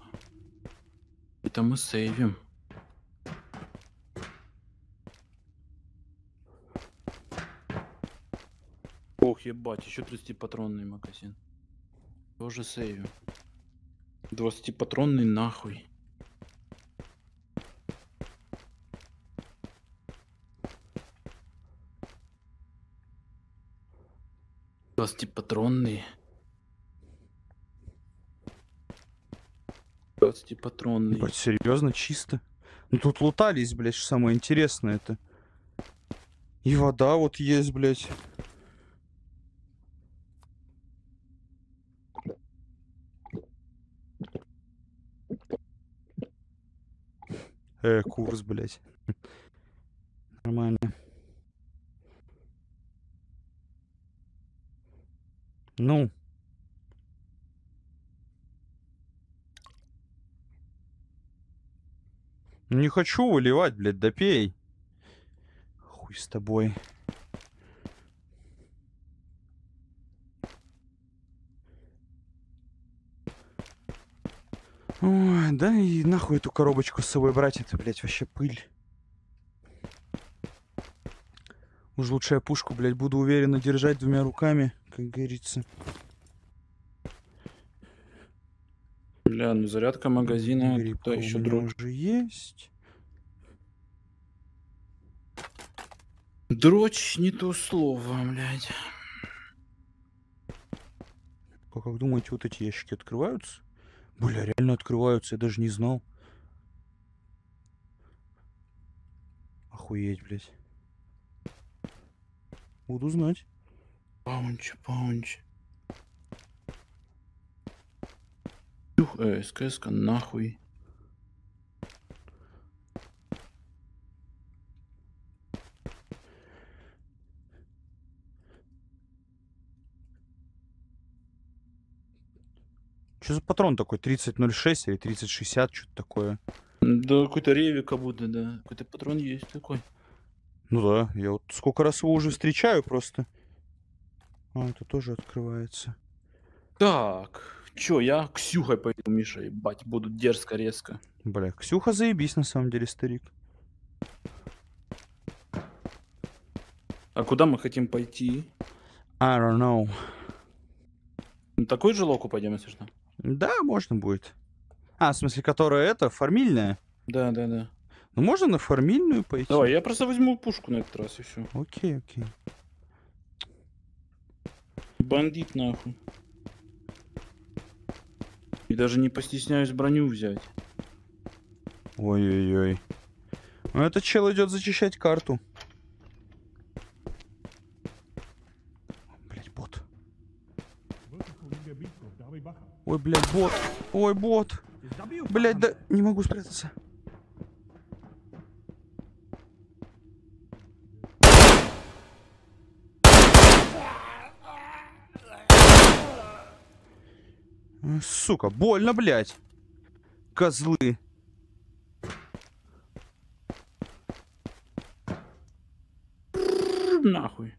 Это мы сейвим. Ох, ебать, еще 30 патронный магазин. Тоже сейвим. 20 патронный нахуй. Двадцатипатронный. Двадцатипатронный. Ебать, серьезно, чисто. Ну тут лутались, блядь, самое интересное это. И вода вот есть, блядь. Э, курс, блядь. *laughs* Нормально. Ну. Не хочу выливать, блядь, допей. Хуй с тобой. Ой, да и нахуй эту коробочку с собой брать, это, блядь, вообще пыль. Уж лучше я пушку, блядь, буду уверенно держать двумя руками, как говорится. Бля, ну зарядка магазина, Грибка еще дрочь. уже есть. Дрочь не то слово, блядь. А как думаете, вот эти ящики открываются? Бля, реально открываются, я даже не знал. Охуеть, блядь. Буду знать. Паунч, паунч. Ух, э, СКС-ка нахуй. Что за патрон такой? 3006 или 3060, что-то такое? Да, какой-то ревик как будто, да. Какой-то патрон есть такой. Ну да, я вот сколько раз его уже встречаю просто. А, это тоже открывается. Так, чё, я Ксюхой пойду, Миша, ебать, буду дерзко, резко. Бля, Ксюха заебись на самом деле, старик. А куда мы хотим пойти? I don't know. На такой же локу пойдем, если что? Да, можно будет. А, в смысле, которая это, фармильная? Да, да, да. Ну, можно на фармильную пойти. Давай, я просто возьму пушку на этот раз и все. Окей, окей. Бандит нахуй. И даже не постесняюсь броню взять. Ой-ой-ой. Ну, этот чел идет зачищать карту. Блять, бот. Ой, блядь, бот. Ой, бот. Блять, да не могу спрятаться. Сука, больно, блядь. Козлы. Нахуй.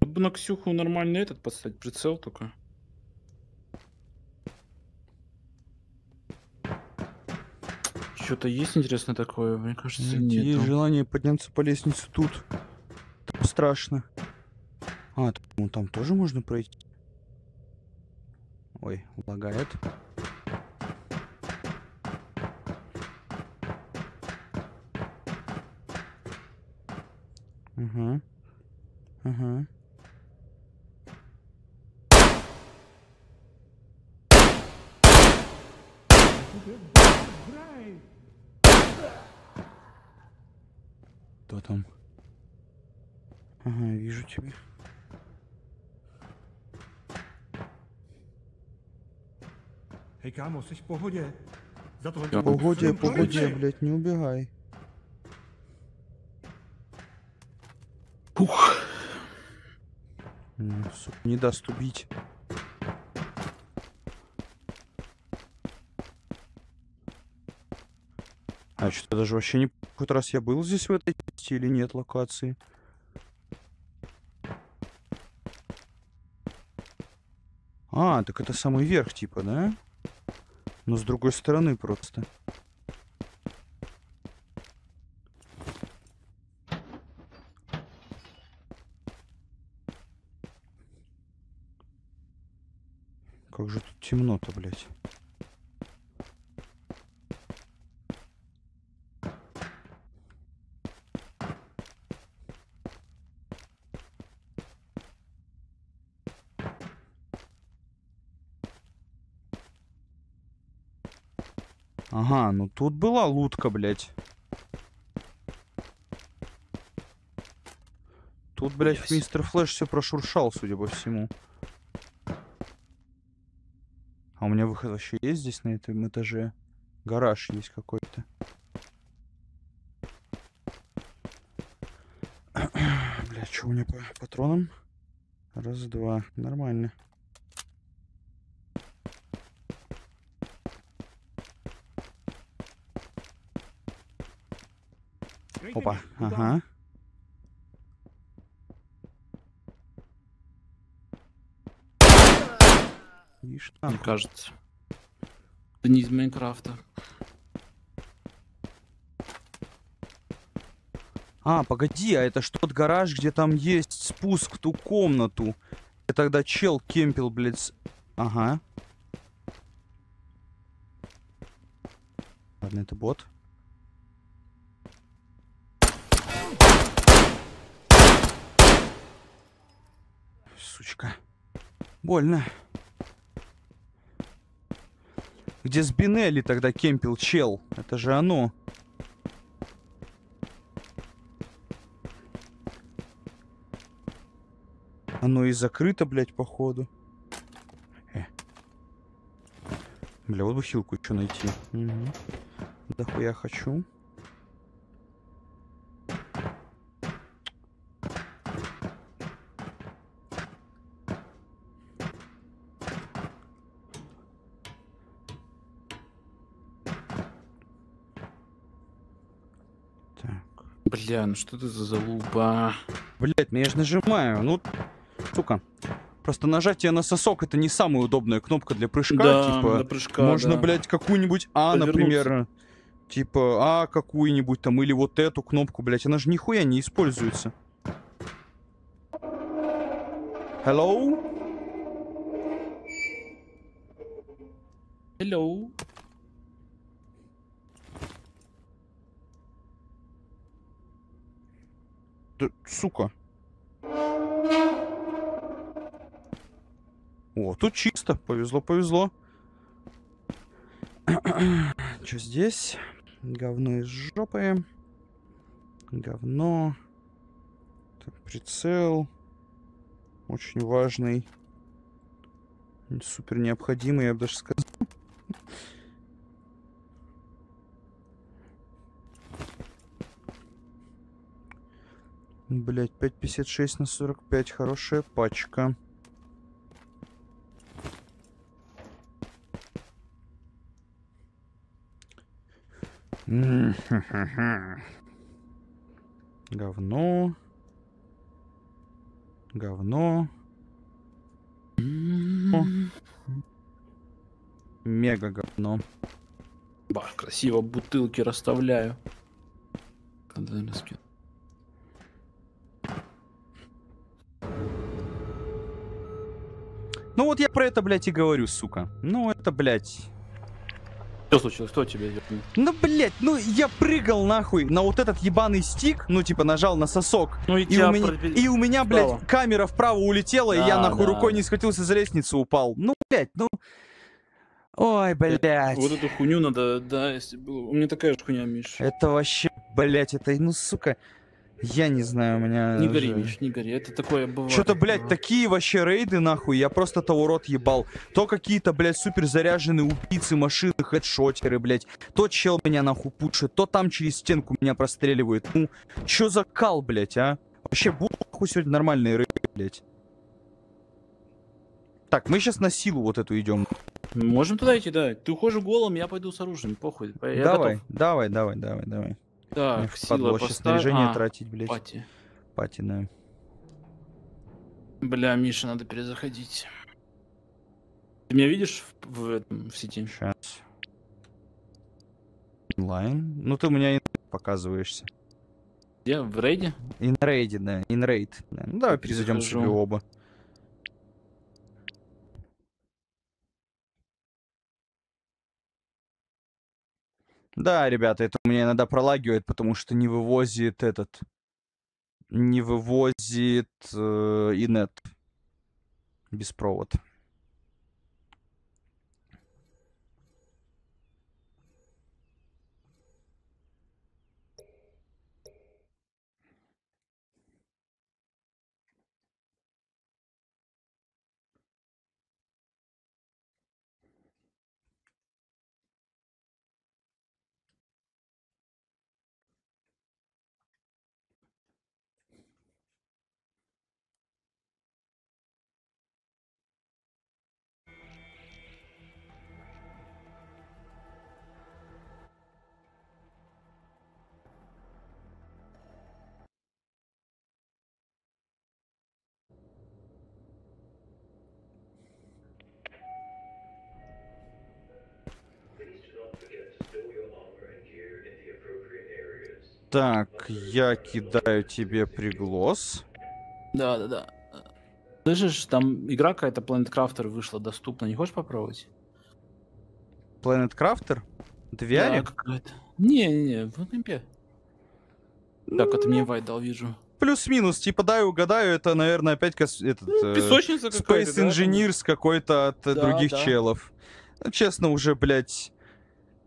Вот бы на Ксюху нормально этот поставить, прицел только. Что-то есть интересно такое? Мне кажется, нет. Есть желание подняться по лестнице тут. Там страшно. А, т- ну там тоже можно пройти. Ой, лагает. Ага. Ага. Кто там? Ага, вижу тебя. Hej kámo, jsi v pohodě? Za tohle Já- Погоди, Блин, погоди, погоди. блядь, не убегай. Ух. Не даст убить. А что-то даже вообще не... Хоть раз я был здесь в этой части или нет локации. А, так это самый верх типа, да? Но с другой стороны просто. Как же тут темно-то, блядь. Ага, ну тут была лутка, блядь. Тут, блядь, Yes. мистер Флэш все прошуршал, судя по всему. А у меня выход вообще есть здесь, на этом этаже? Гараж есть какой-то. *clears throat* Бля, что у меня по патронам? Раз, два. Нормально. Опа. Ага. И что? Мне кажется. Это не из Майнкрафта. А, погоди, а это что-то гараж, где там есть спуск в ту комнату. И тогда чел кемпил, блядь. Ага. Ладно, это бот. Больно. Где Сбинелли тогда кемпил чел? Это же оно. Оно и закрыто, блядь, походу. Э. Бля, вот бы хилку еще найти. Угу. Да хуя хочу. Так. Бля, ну что ты за залупа? Блять, ну я же нажимаю. Ну, сука. Просто нажатие на сосок это не самая удобная кнопка для прыжка. да, типа, до прыжка, можно, да. блядь, какую-нибудь А, Повернуться. например. Типа А какую-нибудь там, или вот эту кнопку, блядь. Она же нихуя не используется. Hello? Hello. Да, сука. О, тут чисто. Повезло, повезло. *clears throat* Что здесь? Говно из жопы. Говно. Так, прицел. Очень важный. Супер необходимый, я бы даже сказал. Блять, 5.56 на 45. Хорошая пачка. *laughs* Говно. Говно. Мега говно. Ба, красиво бутылки расставляю. Надо, Ну вот я про это, блядь, и говорю, сука. Ну это, блядь. Что случилось? Кто тебе идет? Ну, блядь, ну я прыгал нахуй на вот этот ебаный стик, ну типа нажал на сосок. Ну и, И тебя у, меня, пробили- и у меня, блядь, камера вправо улетела, и я Да, нахуй да. рукой не схватился за лестницу, упал. Ну, блядь, ну... Ой, блядь. Вот эту хуйню надо, да, если было. У меня такая же хуйня, Миш. Это вообще, блядь, это, ну, сука... Я не знаю, у меня... Не гори, Миш, не гори. Это такое бывает. Что-то, блядь, такие вообще рейды, нахуй, я просто то урод ебал. То какие-то, блядь, супер заряженные убийцы машины, хедшотеры, блядь. То чел меня нахуй пушит, то там через стенку меня простреливают. Ну, чё за кал, блядь, а? Вообще, будут нахуй сегодня нормальные рейды, блядь. Так, мы сейчас на силу вот эту идем. Можем туда идти, да. Ты уходишь голым, я пойду с оружием, похуй. Я давай, готов. давай, давай, давай, давай. Так, впадло сила сейчас поставь. снаряжение А, тратить, блядь. пати. Патина. Бля, Миша, надо перезаходить. Ты меня видишь в, в этом, в сети? Сейчас. Онлайн. Ну, ты у меня показываешься. Где? В рейде? Инрейде, да. Инрейд. Да. Ну, давай перезайдем себе оба. Да, ребята, это у меня иногда пролагивает, потому что не вывозит этот... Не вывозит э, инет. Беспровод. Так, я кидаю тебе приглас. Да, да, да. Слышишь, там игра какая-то Planet Crafter вышла доступна. Не хочешь попробовать? Planet Crafter? Это Да, какая-то. Не-не-не, в компе. Так, это мне инвайт дал, вижу. Плюс-минус, типа, дай угадаю, это, наверное, опять кос- этот, э, Песочница какая-то, Space да? Engineers какой-то от э, Да, других да. челов. Ну, честно, уже, блядь,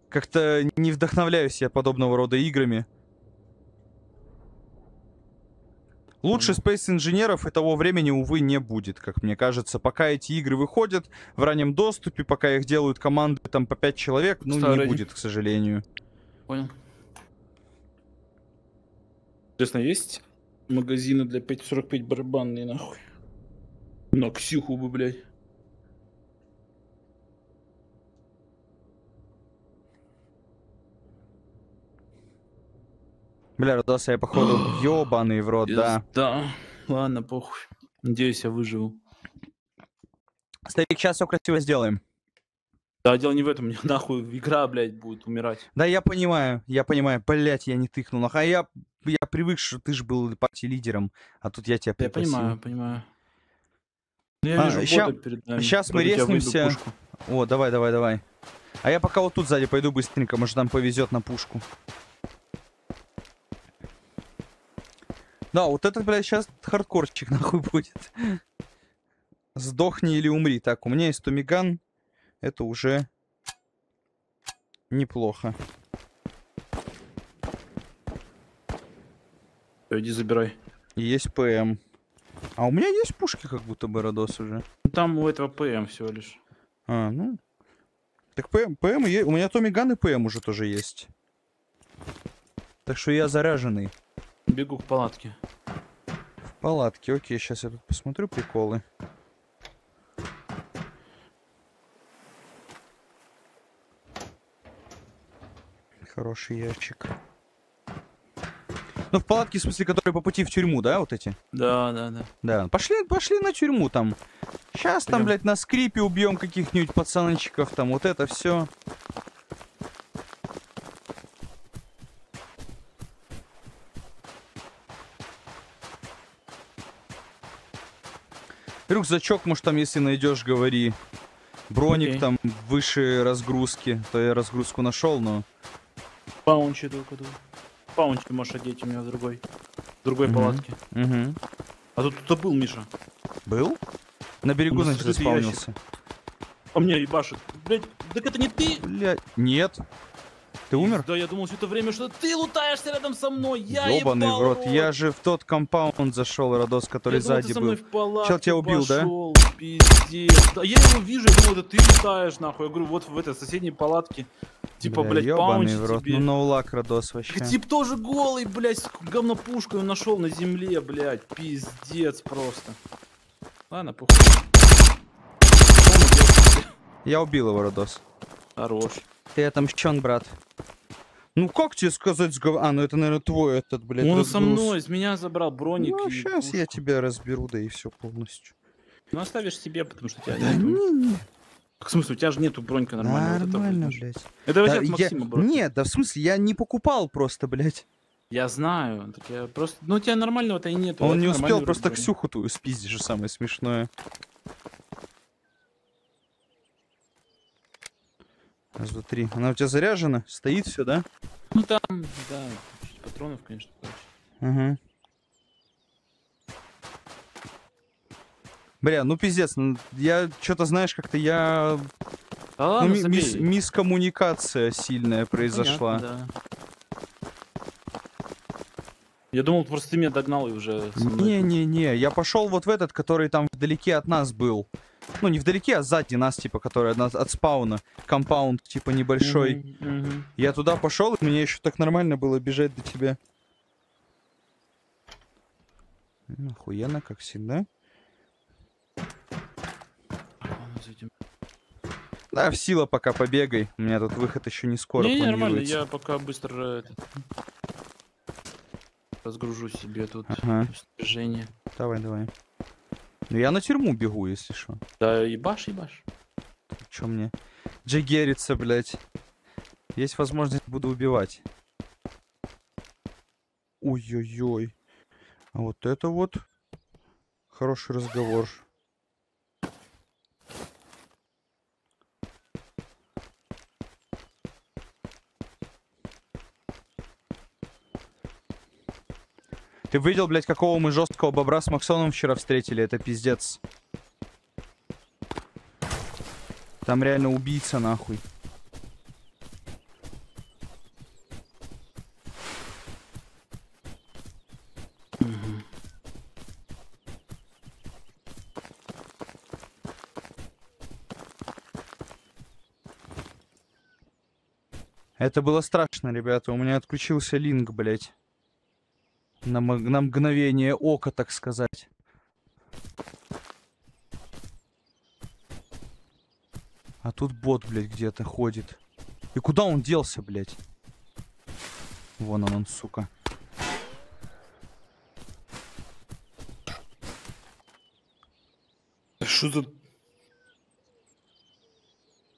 как-то не вдохновляюсь я подобного рода играми. Лучше Space инженеров и того времени, увы, не будет, как мне кажется. Пока эти игры выходят в раннем доступе, пока их делают команды там по 5 человек, ну, не Старый. будет, к сожалению. Понял. Интересно, есть магазины для 5.45 барабанные, нахуй? На Ксюху бы, блядь. Бля, Родоса, я походу ёбаный в рот, да. Да. Ладно, похуй. Надеюсь, я выживу. Старик, сейчас все красиво сделаем. Да, дело не в этом, мне *laughs* нахуй игра, блядь, будет умирать. Да, я понимаю, я понимаю. Блять, я не тыкнул. А я, я привык, что ты же был партий-лидером, а тут я тебя Я пригласил. понимаю, понимаю. Ну, я А, вижу ща- перед нами. щас мы я резнемся. О, давай, давай, давай. А я пока вот тут сзади пойду быстренько, может нам повезет на пушку. Да, вот этот, блядь, сейчас хардкорчик *laughs* нахуй будет. Сдохни или умри. Так, у меня есть томиган. Это уже неплохо. Всё, Иди забирай. Есть ПМ. А у меня есть пушки, как будто бы, Родос уже. Ну, Там у этого ПМ всего лишь. А, ну. Так ПМ, ПМ у меня Tommy Gun и ПМ уже тоже есть. Так что я заряженный. Бегу к палатке. В палатке. Окей, сейчас я тут посмотрю приколы. Хороший ящик. Ну, в палатке, в смысле, которые по пути в тюрьму, да, вот эти? Да, да, да. Да, пошли, пошли на тюрьму там. Сейчас там, Пойдём. блядь, на скрипе убьем каких-нибудь пацанчиков, там вот это все. Рюкзачок, может, там, если найдешь, говори. Броник Окей. там выше разгрузки. То я разгрузку нашел, но. Паунчи только тут. Паунчи можешь одеть у меня в другой. В другой Мгм. палатке. Угу. А тут кто-то был, Миша. Был? На берегу, Ну, значит, скрытый заспавнился. А мне ебашит. Блять, так это не ты? Блядь. Нет. Ты умер? Да, я думал все это время, что ты лутаешься рядом со мной. Я Ёбаный ебал в рот, я же в тот компаунд зашел, Родос, который Я думал, сзади со был. Чел тебя убил, да? пошёл, Пиздец. Да я его вижу, я думал, это ты летаешь, нахуй. Я говорю, вот в этой соседней палатке. Типа, Бля, блядь, паунчи в рот, тебе. ну ноулак, Родос, вообще. Тип тоже голый, блядь, он нашел на земле, блядь. Пиздец просто. Ладно, похуй. Я убил его, Родос. Хорош. Ты отомщен, брат. Ну как тебе сказать с гов- А, ну это, наверное, твой этот, блядь, Он со разгруз. мной, с меня забрал броник. Ну, сейчас я пушку. тебя разберу, да и все полностью. Ну, оставишь себе, потому что у тебя Да нету. не, В смысле, у тебя же нету бронька нормально. вот это нормально, блядь. Это Да, возьмет я- Максима бронь. Нет, да в смысле, я не покупал просто, блядь. Я знаю. Так я просто... Ну, у тебя нормального-то и нету. Он не успел просто брони. Ксюху твою спиздить же самое смешное. Раз, два, три. Она у тебя заряжена? Стоит все, да? Ну, там, да, чуть патронов, конечно, короче. Угу. Бля, ну пиздец, ну, я что-то, знаешь, как-то я... Ну, ладно, ми- мис- забей. мискоммуникация сильная произошла. Понятно, да. Я думал, просто ты меня догнал и уже. Не-не-не, я пошел вот в этот, который там вдалеке от нас был. Ну, не вдалеке, а сзади нас, типа, который от, спауна. Compound, типа, небольшой. Мгм, мгм. Я туда пошел, и мне еще так нормально было бежать до тебя. М, Охуенно, как всегда. Да, в сила пока побегай. У меня тут выход еще не скоро Не, нормально, я пока быстро это, разгружу себе тут Ага. снаряжение. Давай, давай. Ну, я на тюрьму бегу, если что. Да, ебашь, ебашь. Че мне? Джигериться, блядь. Есть возможность, буду убивать. Ой-ой-ой. А вот это вот хороший разговор. Ты видел, блядь, какого мы жесткого бобра с Максоном вчера встретили? Это пиздец. Там реально убийца, нахуй. Это было страшно, ребята. У меня отключился линк, блядь. На, на мгновение ока, так сказать. А тут бот, блядь, где-то ходит. И куда он делся, блядь? Вон он, он, сука. Что за...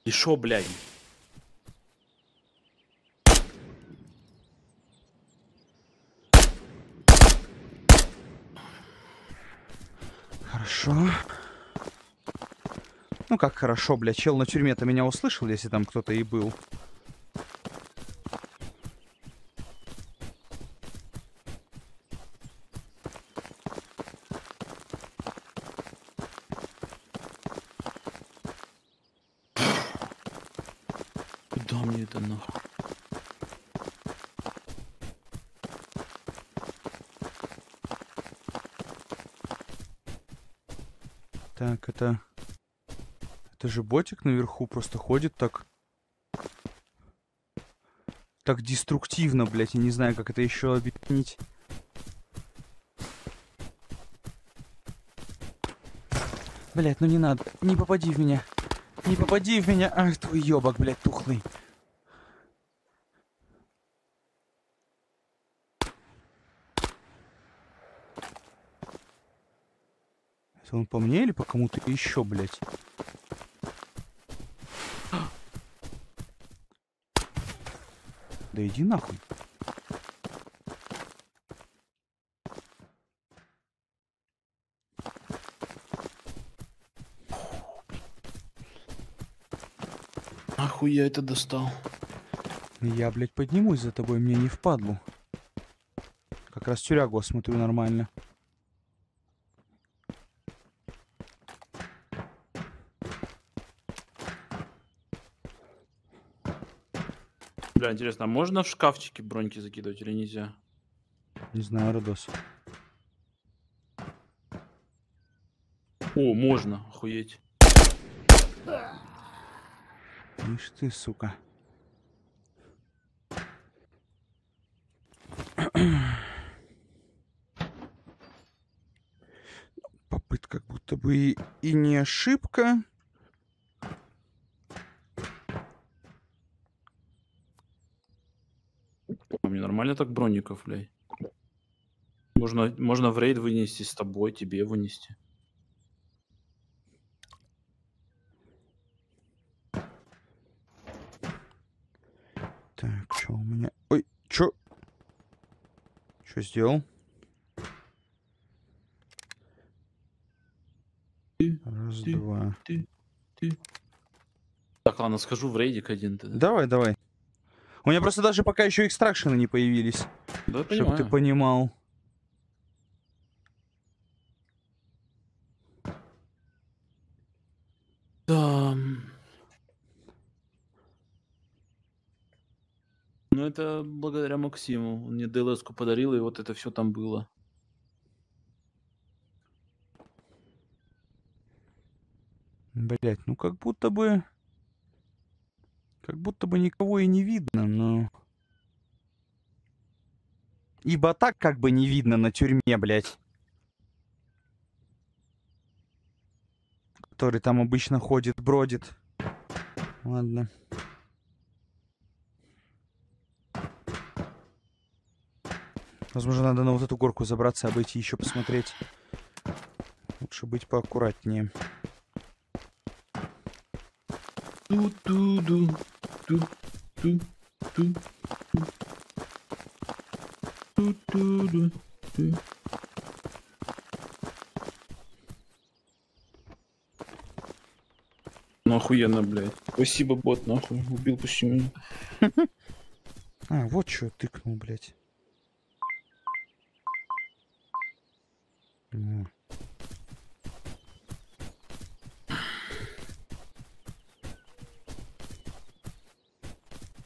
И шо, блядь? Хорошо. Ну как хорошо, блядь, чел на тюрьме-то меня услышал, если там кто-то и был. Куда мне это нахуй? Так, это... Это же ботик наверху просто ходит так... Так деструктивно, блядь, я не знаю, как это еще объяснить. Блядь, ну не надо. Не попади в меня. Не попади в меня. Ах, твой ёбок, блядь, тухлый. Это он по мне или по кому-то еще, блядь? Да иди нахуй. Нахуй я это достал? Я, блядь, поднимусь за тобой, мне не впадлу. Как раз тюрягу осмотрю нормально. Бля, интересно, а можно в шкафчике броньки закидывать или нельзя? Не знаю, Родос. О, можно, охуеть. Ишь ты, сука. Попытка как будто бы и не ошибка. Так броников, блядь. Можно, можно в рейд вынести с тобой, тебе вынести. Так, что у меня... Ой, чё? Что сделал? Ты, Раз, ты. два. Так, ладно, скажу в рейдик один тогда. Давай, давай. У меня просто даже пока еще экстракшены не появились. Да, Чтобы ты понимал. Да. Ну, это благодаря Максиму. Он мне ДЛС-ку подарил, и вот это все там было. Блять, ну как будто бы... Как будто бы никого и не видно, но... Ибо так как бы не видно на тюрьме, блядь. Который там обычно ходит, бродит. Ладно. Возможно, надо на вот эту горку забраться, обойти еще посмотреть. Лучше быть поаккуратнее. Ту-ту-ду, ту-ту-ту. Ту-ту-ду, ту. Ну охуенно, блядь. Спасибо, бот, нахуй. Убил меня. *laughs* А, вот что тыкнул, блядь. М.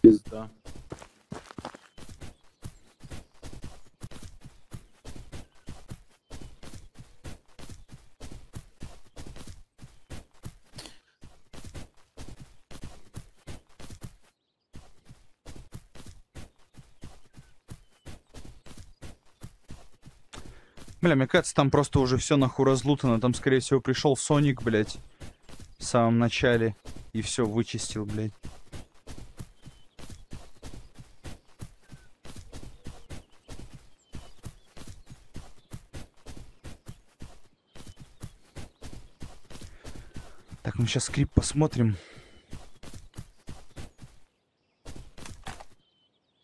Пизда. Бля, мне кажется, там просто уже все нахуй разлутано. Там, скорее всего, пришел Соник, блядь, в самом начале. И все вычистил, блядь. Так, мы сейчас скрип посмотрим.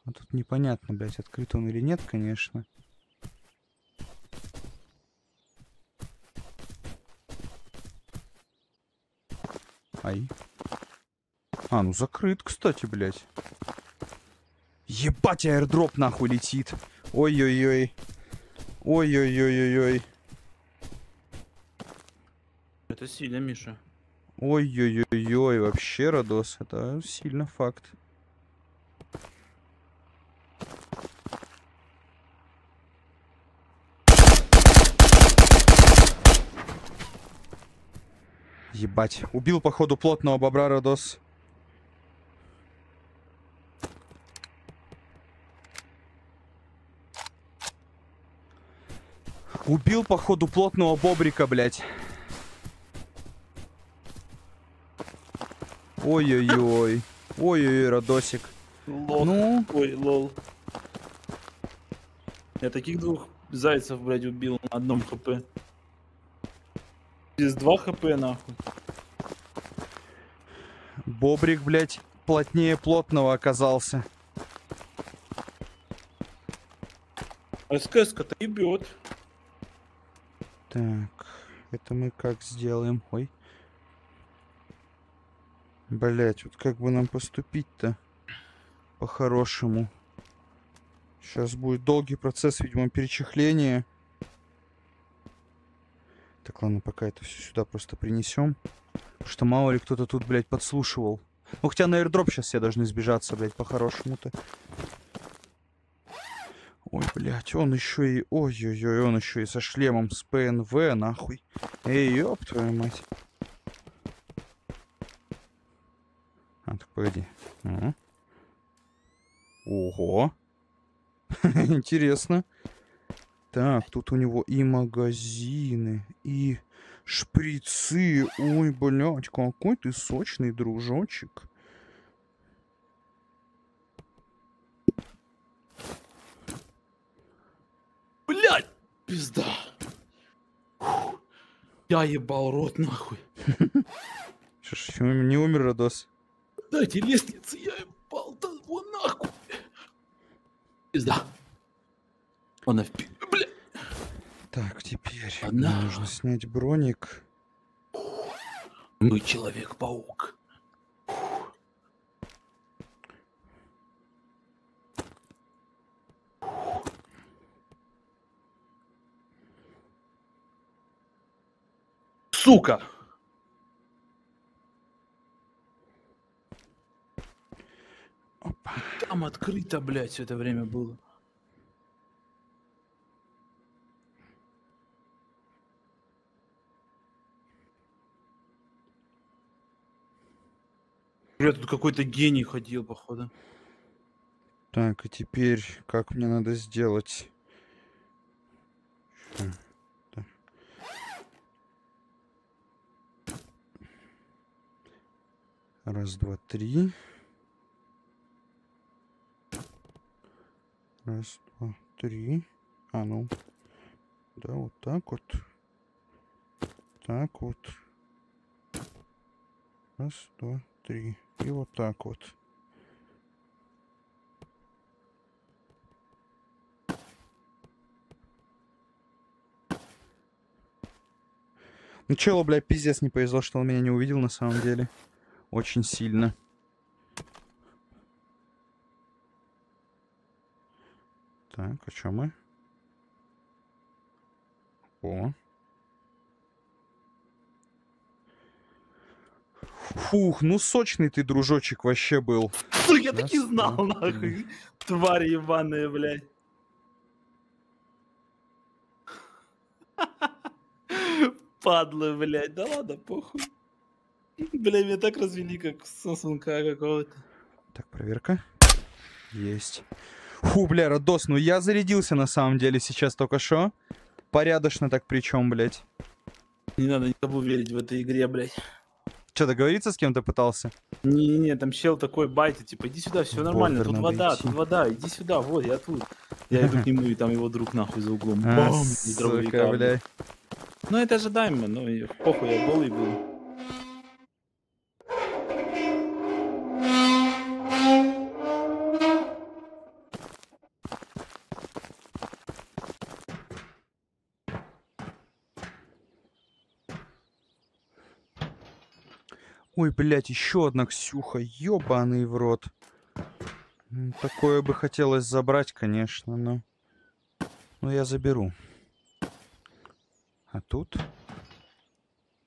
А тут непонятно, блядь, открыт он или нет, конечно. Ай. А, ну закрыт, кстати, блядь. Ебать, аирдроп нахуй летит. Ой-ой-ой. Ой-ой-ой-ой-ой. Это сильно, Миша. Ой-ой-ой-ой, вообще, Родос, это сильно факт. Ебать, убил, походу, плотного бобра, Родос. Убил, походу, плотного бобрика, блядь. Ой-ой-ой. Ой-ой-ой, Родосик. Лох. Ну, Ой, лол. Я таких двух зайцев, блядь, убил на одном хп. Здесь два хп, нахуй. Бобрик, блядь, плотнее плотного оказался. СКС-ка-то ебет. Так, это мы как сделаем? Ой. Блять, вот как бы нам поступить-то по-хорошему? Сейчас будет долгий процесс, видимо, перечехления. Так, ладно, пока это все сюда просто принесем. Что мало ли кто-то тут, блядь, подслушивал. Ну, хотя на airdrop сейчас все должны сбежаться, блядь, по-хорошему-то. Ой, блядь, он еще и... Ой-ой-ой, он еще и со шлемом с ПНВ, нахуй. Эй, ёб твою мать. А, так погоди. Ага. Ого. *laughs* Интересно. Так, тут у него и магазины, и шприцы. Ой, блядь, какой ты сочный дружочек. Блядь, пизда. Фу. Я ебал рот, нахуй. *laughs* Что ж, не умер, Родос? Дайте лестницы, я ебал, да его нахуй. Пизда. Она впи... Бля. Так, теперь Ладно. мне нужно снять броник. Мы Человек-паук. Сука! Опа. Там открыто, блядь, все это время было. Бля, тут какой-то гений ходил, походу. Так, и теперь как мне надо сделать? Раз, два, три. Раз, два, три. А ну. Да, вот так вот. Так вот. Раз, два, три. И вот так вот. Ну чело, бля, пиздец не повезло, что он меня не увидел на самом деле. Очень сильно. Так, а что мы? О. Фух, ну сочный ты, дружочек, вообще был. Ну, я Раз, таки знал, нахуй. Твари ебаные, блядь. Падлы, блядь. Да ладно, похуй. Бля, меня так развели, как сосунка какого-то. Так, проверка. Есть. Фу, бля, Родос, ну я зарядился на самом деле сейчас только что. Порядочно так причем, блядь. Не надо никому верить в этой игре, блядь. Че, договориться с кем-то пытался? Не-не-не, там чел такой байтит, типа, иди сюда, все нормально, Бовер тут вода, идти. тут вода, иди сюда, вот, я тут. Я иду к нему, и там его друг нахуй за углом. А, Бам! сука, бля. Ну это ожидаемо, ну похуй, я голый был. Ой, блядь, еще одна Ксюха, ёбаный в рот. Такое бы хотелось забрать, конечно, но... Но я заберу. А тут...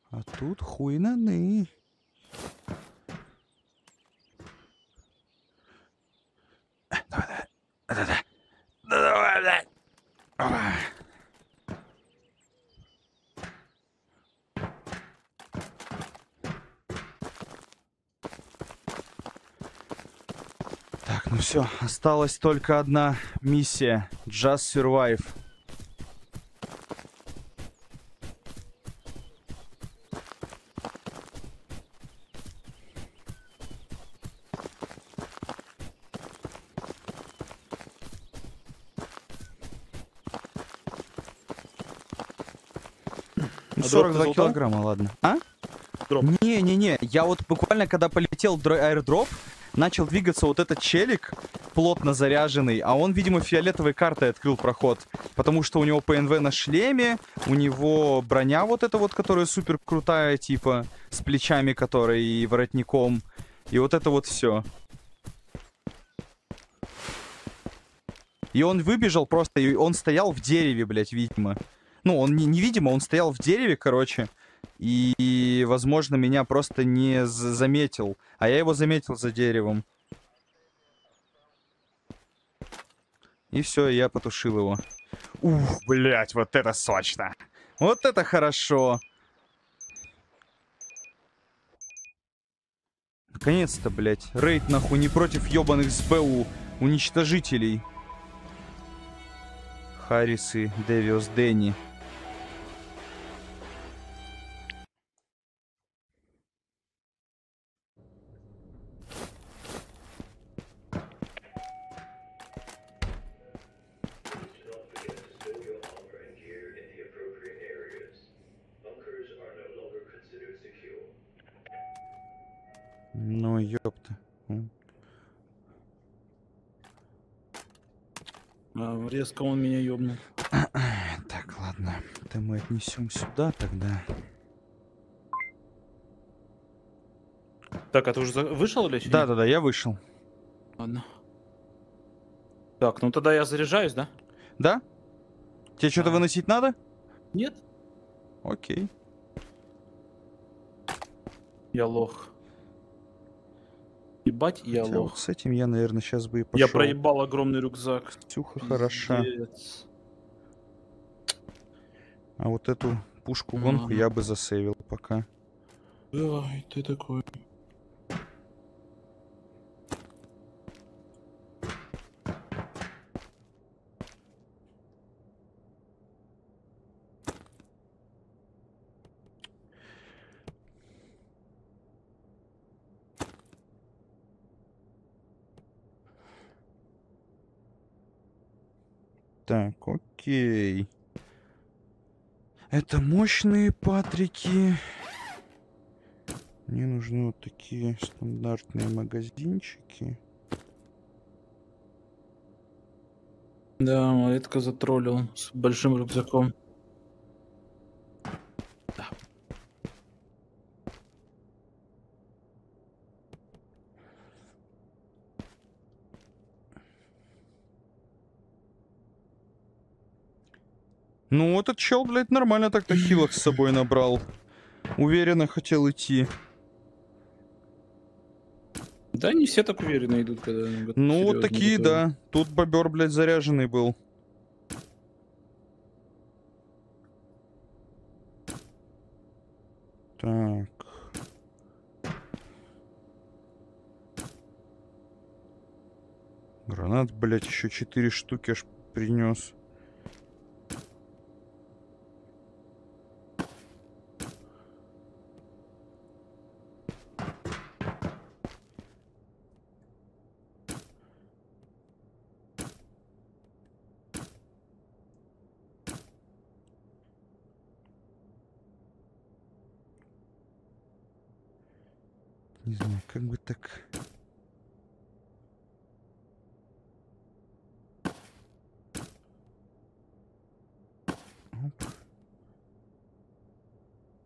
А тут хуйнаны. Давай, давай. Да-да-да. Да-давай, блядь. Опа. Так, ну все, осталась только одна миссия. Just Survive. Ты 42 залутал? килограмма, ладно. А? Не-не-не, я вот буквально, когда полетел дро- аирдроп, начал двигаться вот этот челик, плотно заряженный, а он, видимо, фиолетовой картой открыл проход. Потому что у него ПНВ на шлеме, у него броня вот эта вот, которая супер крутая, типа, с плечами которой и воротником. И вот это вот все. И он выбежал просто, и он стоял в дереве, блядь, видимо. Ну, он не, невидимо, он стоял в дереве, короче. И, возможно, меня просто не заметил. А я его заметил за деревом. И все, я потушил его. Ух, блядь, вот это сочно. Вот это хорошо. Наконец-то, блядь. Рейд, нахуй, не против ебаных СБУ. Уничтожителей. Харрис и Девиос Дэнни. Резко он меня ёбнул. *clears throat* Так, ладно. Это мы отнесем сюда тогда. Так, а ты уже за- вышел или еще? нет? Да-да-да, я вышел. Ладно. Так, ну тогда я заряжаюсь, да? Да? Тебе что-то А. выносить надо? Нет? Окей. Я лох. Ебать, я Хотя лох. вот с этим я, наверное, сейчас бы и пошел. Я проебал огромный рюкзак. Ксюха хороша. А вот эту пушку-гонку Ага. я бы засейвил пока. Ай, ты такой. Так, окей. Это мощные патрики. Мне нужны вот такие стандартные магазинчики. Да, малетка затроллил с большим рюкзаком. Ну, этот чел, блядь, нормально так-то хилок с собой набрал. Уверенно хотел идти. Да, не все так уверенно идут, когда... Ну, вот такие, готовы. да. Тут бобер, блядь, заряженный был. Так. Гранат, блядь, еще четыре штуки аж принес. Не знаю, как бы так... Оп.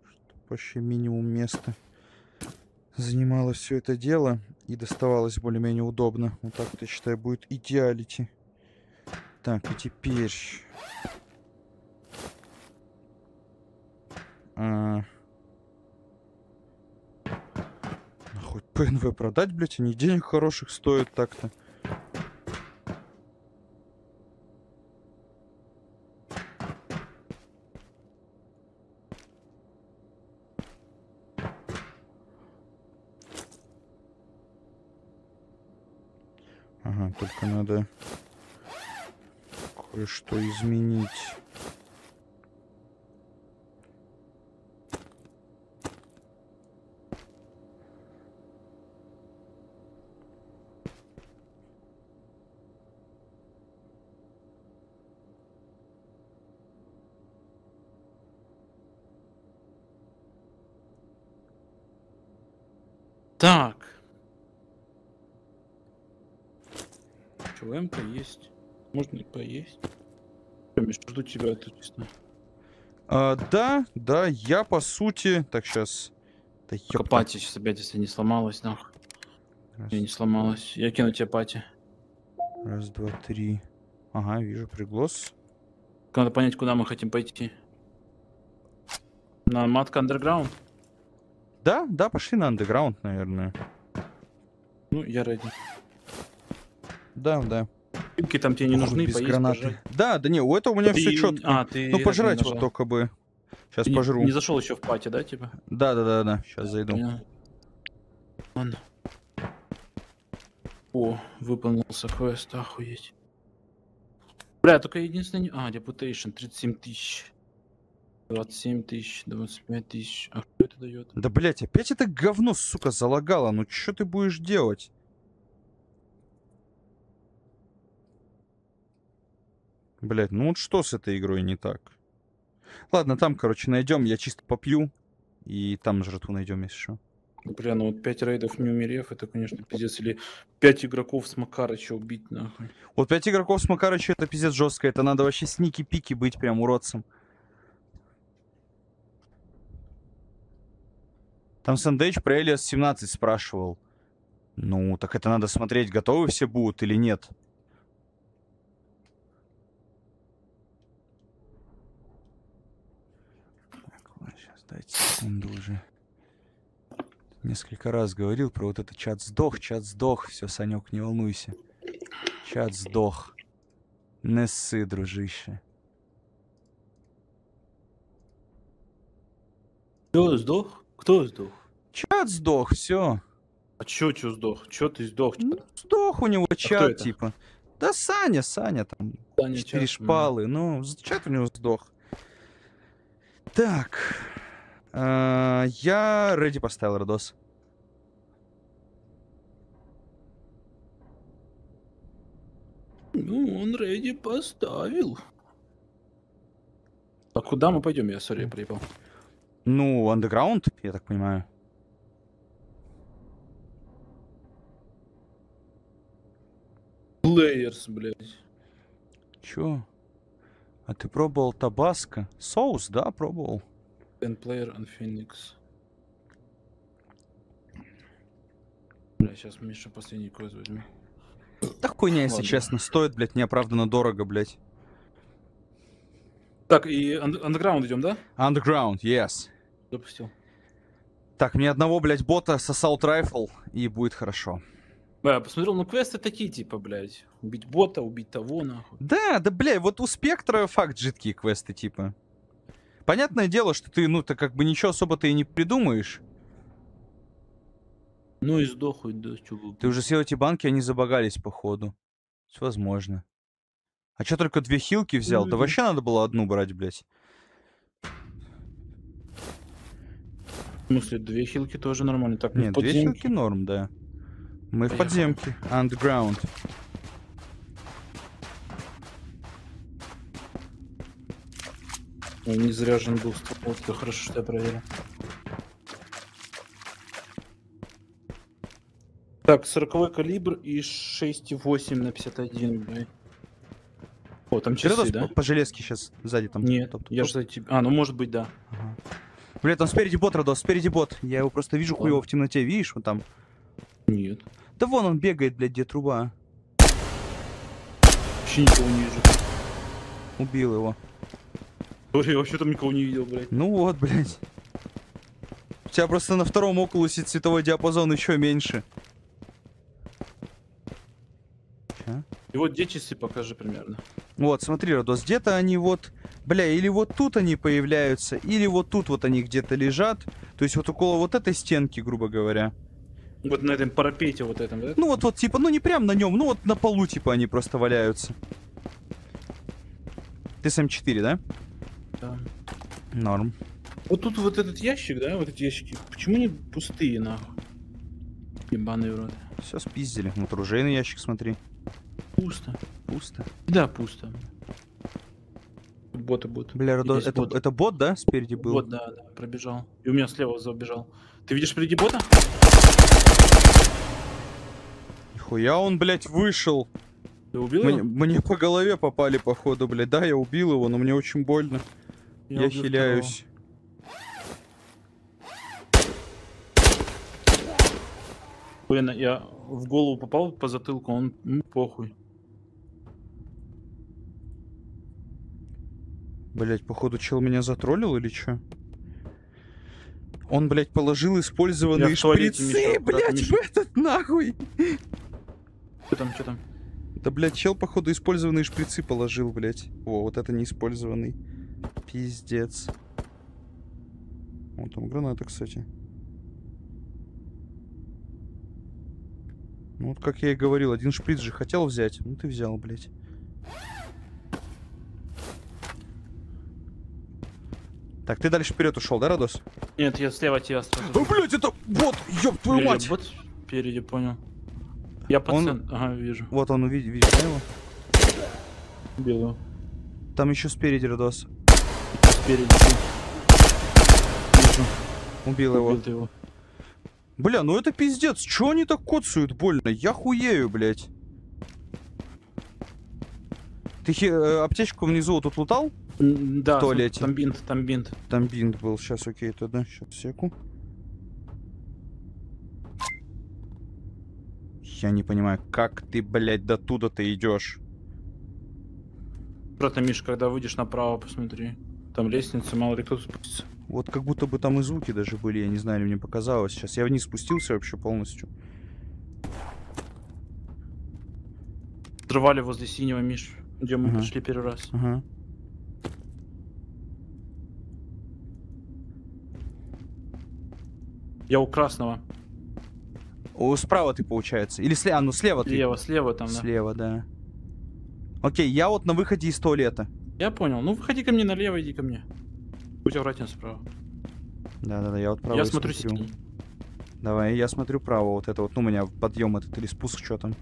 Чтоб вообще минимум места занимало все это дело и доставалось более-менее удобно. Вот так, я считаю, будет идеалити. Так, и теперь... А... А Хоть ПНВ продать, блять, они денег хороших стоят так-то. Ага, только надо кое-что изменить. Так. МК есть? Можно и поесть. Миш, жду тебя тут честно. А, да, да, я по сути... Так, сейчас... Да ёпта. Пати сейчас опять, если не сломалась, нахуй. Раз, Не, не сломалась. Я кину тебе пати. раз, два, три. Ага, вижу приглас. Надо понять, куда мы хотим пойти. На матка андерграунд? Да, да, пошли на андеграунд, наверное. Ну, я ради. Да, да. Пилки там тебе не нужны, без поесть, гранаты. пожрать. Да, да не, у этого у меня все Ты- четко. А, ты... ну, пожрать вот только бы. Сейчас не- пожру. Не зашел еще в пати, да, типа? Да, да, да, да. Сейчас зайду. Ладно. О, выполнился квест, охуеть. Бля, только единственное... А, Deputation, 37 тысяч. 27 тысяч, 25 тысяч. А что это дает? Да, блять, опять это говно, сука, залагало. Ну, что ты будешь делать? Блять, ну вот что с этой игрой не так? Ладно, там, короче, найдем. Я чисто попью. И там жратву найдем, если что. Бля, ну вот 5 рейдов не умерев, это, конечно, пиздец. Или 5 игроков с Макарыча убить, нахуй. Вот 5 игроков с Макарыча это пиздец жестко. Это надо вообще сники-пики быть прям уродцем. Там Сэндейдж про Элиас 17 спрашивал. Ну, так это надо смотреть, готовы все будут или нет. Так, ладно, сейчас дайте секунду уже. Несколько раз говорил про вот это чат сдох, чат сдох. Все, Санек, не волнуйся. Чат сдох. Не ссы, дружище. Кто сдох? Кто сдох? Чат сдох, все. А чё, чё сдох? Чё ты сдох? Ну, сдох у него чат, А это? типа. Да Саня, Саня там. Саня, Четыре чат? шпалы. Ну, чат у него сдох. Так. А, Я реди поставил, Родос. Ну, он рейди поставил. А куда мы пойдем? Я, сори, я проебал. Ну, андеграунд, я так понимаю. Плеерс, блядь. Чё? А ты пробовал табаско? Соус, да, пробовал? Ten player on Phoenix. Бля, сейчас Миша последний квест возьму. Да хуйня, если Ладно. честно. Стоит, блядь, неоправданно дорого, блядь. Так, и андеграунд идем, да? Underground, yes. Допустил. Так, мне одного, блядь, бота с Assault Rifle, и будет хорошо. Да, я посмотрел, ну квесты такие, типа, блядь. Убить бота, убить того, нахуй. Да, да, бля, вот у Спектра факт жидкие квесты, типа. Понятное дело, что ты, ну, ты как бы ничего особо-то и не придумаешь. Ну и сдохуй, да, вы. Ты уже съел эти банки, они забагались, походу. Есть возможно. А чё только две хилки взял? Да вообще надо было одну брать, блядь. В смысле, две хилки тоже нормально. Так, Нет, две хилки норм, да. Мы в Поехали. подземке. Underground. Ой, не заряжен был ствол, это хорошо, что я проверил. Так, 40 калибр и 6,8 на 51, блядь. О, там часы, да? по, по железке сейчас сзади там. Нет, топ- я топ. же за тебя... А, ну может быть, да. Ага. Бля, там спереди бот, Родос, спереди бот. Я его просто вижу хуево в темноте, видишь, вот там. Нет. Да вон он бегает, блядь, где труба. Вообще никого не вижу. Убил его. Ой, я вообще там никого не видел, блядь. Ну вот, блядь. У тебя просто на втором окулусе цветовой диапазон еще меньше. Ча? И вот где часы покажи примерно. Вот, смотри, Родос, где-то они вот, бля, или вот тут они появляются, или вот тут вот они где-то лежат. То есть вот около вот этой стенки, грубо говоря. Вот на этом парапете вот этом, да? Ну вот, вот, типа, ну не прям на нем, ну вот на полу, типа, они просто валяются. Ты с М4, да? Да. Норм. Вот тут вот этот ящик, да, вот эти ящики, почему они пустые, нахуй? Ебаные уроды. Все спиздили. Вот оружейный ящик, смотри. Пусто. Пусто. Да, пусто. Боты будут. Бля, это, бот. это бот, да, спереди был? Вот, да, да, пробежал. И у меня слева забежал. Ты видишь впереди бота? Нихуя он, блядь, вышел. Ты убил Мне, его? мне по голове попали, походу, блядь. Да, я убил его, но мне очень больно. Я, убил хиляюсь. Блин, я в голову попал по затылку, он ну, похуй. Блять, походу, чел меня затроллил или чё? Он, блядь, положил использованные Я в шприцы, Миша, аккуратно, блядь, в Миша. этот нахуй. Что там, что там? Да, блядь, чел, походу, использованные шприцы положил, блядь. О, вот это не использованный. Пиздец. Вон там граната, кстати. Ну вот, как я и говорил, один шприц же хотел взять. Ну ты взял, блядь. Так, ты дальше вперед ушел, да, Радос? Нет, я слева тебя сразу. О, блядь, это бот, ёб твою Впереди мать! бот впереди, понял. Я по Он- Ага, вижу. Вот он, увидишь, видишь, его? Его. Там еще спереди, Радос. Спереди. Вижу. Убил его. Убил ты его. Бля, ну это пиздец. Чё они так коцают больно? Я хуею, блядь. Ты э, аптечку внизу вот тут лутал? Да, В туалете. Там бинт, там бинт. Там бинт был. Сейчас, окей, тогда. Сейчас, секу. Я не понимаю, как ты, блядь, до туда-то идешь? Просто, Миш, когда выйдешь направо, посмотри. Там лестница, мало ли кто спустится. Вот как будто бы там и звуки даже были, я не знаю, или мне показалось. Сейчас я вниз спустился вообще полностью. Взрывали возле синего, Миш, где мы Ага. пришли первый раз. Ага. Я у красного. О, справа ты, получается. Или слева? А, ну слева ты. Слева, слева там, да. Слева, да. Окей, я вот на выходе из туалета. Я понял. Ну, выходи ко мне налево, иди ко мне. Будь аккуратен справа. Да-да-да, я вот право я смотрю синий. Давай, я смотрю право, вот это вот, ну, у меня подъем этот или спуск, что там.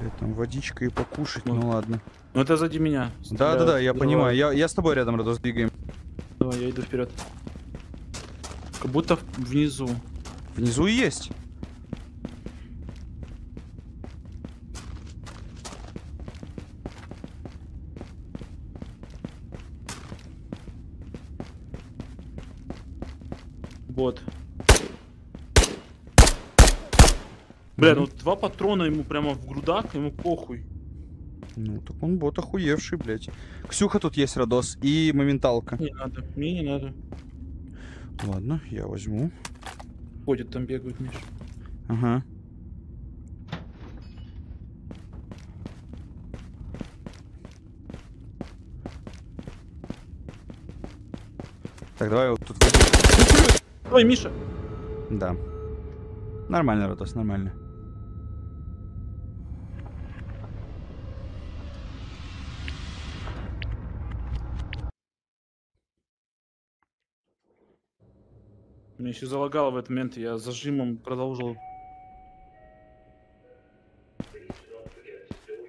Блядь, там водичка и покушать, ну Ну. ладно. Ну, это сзади меня. Да-да-да, я взрывают. понимаю, я, я с тобой рядом, Радос, двигаем. Давай, я иду вперед. Как будто внизу. Внизу и есть. Вот. Бля, ну два патрона ему прямо в грудак, ему похуй. Ну, так он бот охуевший, блядь. Ксюха тут есть, Родос, и моменталка. Не надо, мне не надо. Ладно, я возьму. Ходят там, бегают, Миш. Ага. Так, давай вот тут... Ой, Миша! Да. Нормально, Родос, нормально. Меня еще залагало в этот момент, я зажимом продолжил. Please do not forget to stow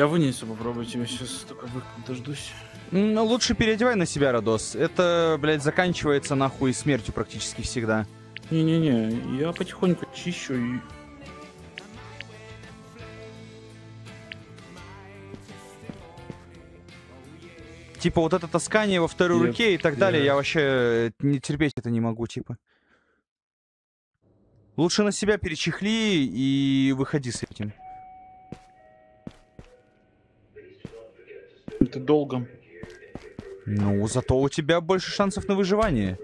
Я вынесу, попробуйте, я сейчас дождусь. Ну, лучше переодевай на себя, Родос. Это, блядь, заканчивается нахуй смертью практически всегда. Не-не-не, я потихоньку чищу и... Типа вот это таскание во второй Yep, руке и так далее, yeah. я вообще э, не терпеть это не могу, типа. Лучше на себя перечехли и выходи с этим. Это долго. Ну, зато у тебя больше шансов на выживание.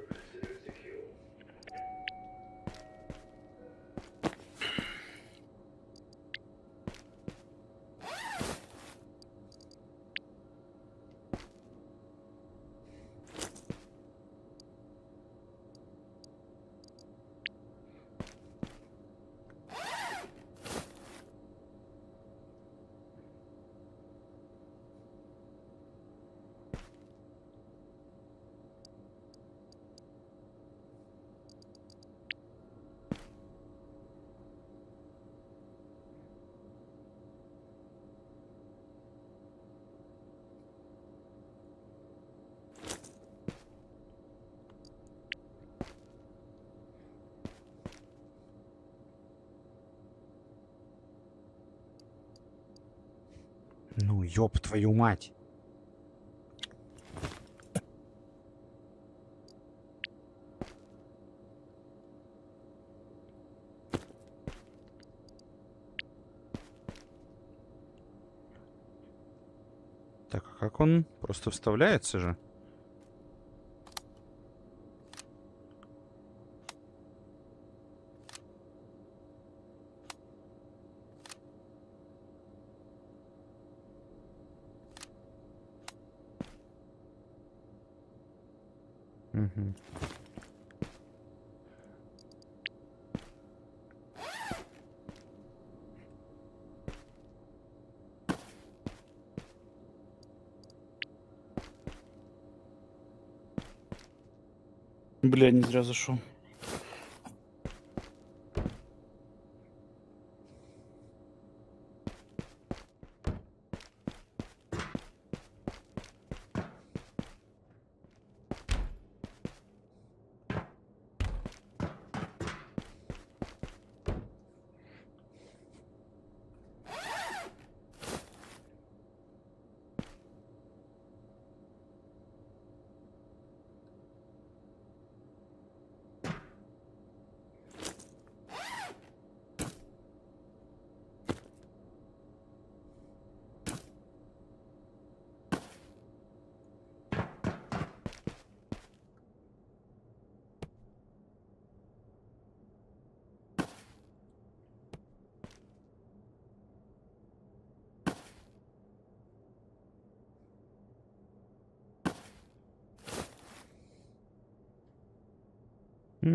Ну, ёб твою мать. Так, а как он просто вставляется же? Угу. Бля, не зря зашел.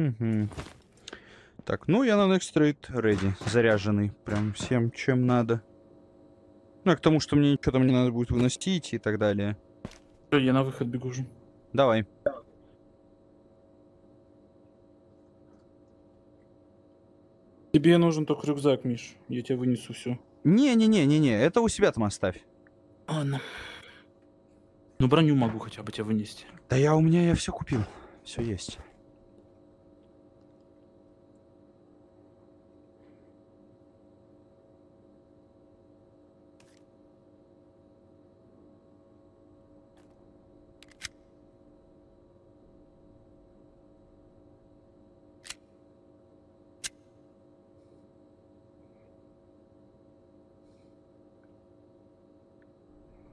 Мгм. Так, ну я на Next Trade ready, заряженный, прям всем, чем надо. Ну, и к тому, что мне ничего там не надо будет выносить и так далее. Всё, Я на выход бегу уже. Давай. Тебе нужен только рюкзак, Миш. Я тебе вынесу все. Не-не-не-не-не, это у себя там оставь. Ладно. Ну, броню могу хотя бы тебе вынести. Да я у меня я все купил. Все есть.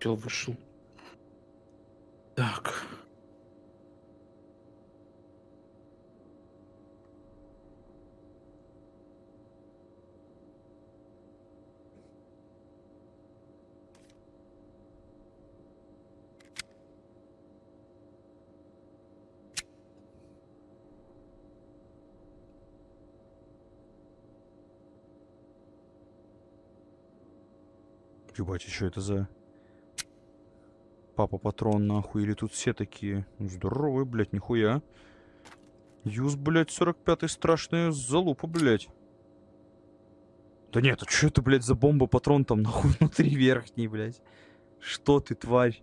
Чел вышел. Так. Ебать, что это за... Папа патрон, нахуй. Или тут все такие... Ну, Здоровые, блядь, нихуя. Юз, блядь, 45-й страшная залупа, блядь. Да нет, а что это, блядь, за бомба-патрон там, нахуй, внутри верхний, блядь? Что ты, тварь?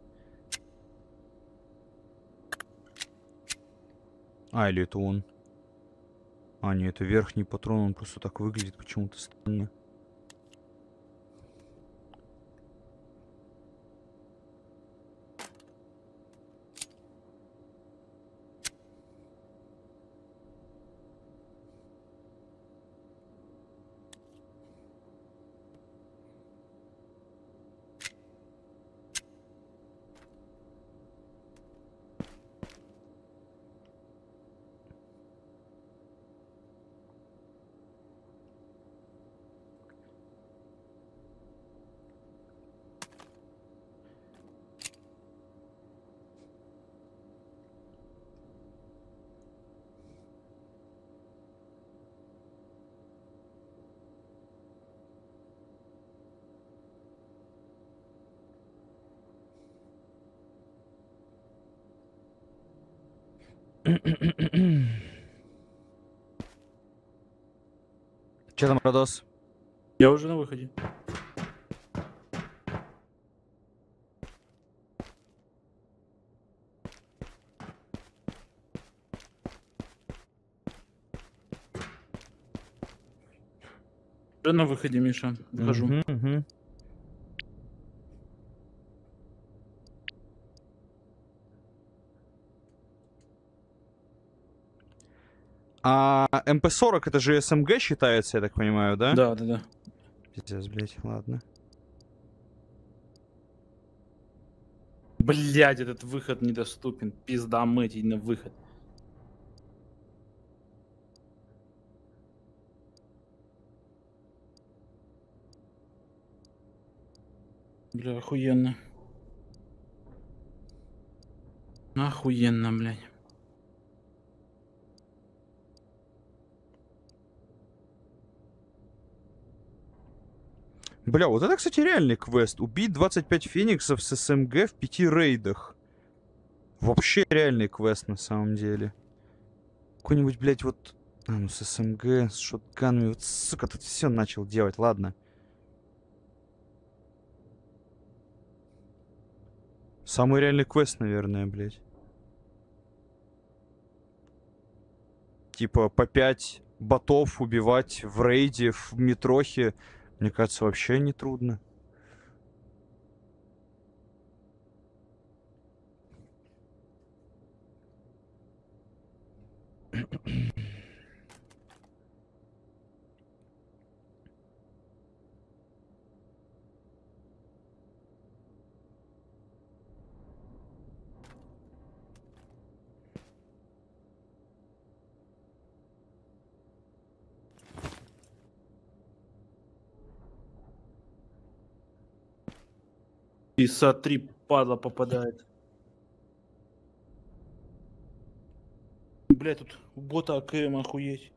А, или это он? А, нет, это верхний патрон, он просто так выглядит почему-то странно. Че там, Родос? Я уже на выходе. Уже на выходе, Миша. Выхожу. Мгм, мгм. А МП-40 это же СМГ считается, я так понимаю, да? Да, да, да. Пиздец, блядь, ладно. Блять, этот выход недоступен. Пизда мыть на выход. Бля, охуенно. Охуенно, блядь. Бля, вот это, кстати, реальный квест. Убить 25 фениксов с СМГ в пяти рейдах. Вообще реальный квест на самом деле. какой-нибудь, блядь, вот... А, ну с СМГ, с шотганами. Вот, сука, тут все начал делать, ладно. Самый реальный квест, наверное, блядь. Типа по 5 ботов убивать в рейде, в метрохе. Мне кажется, вообще не трудно. Иса *clears throat* 3 падла попадает. Бля, тут у бота АКМ охуеть.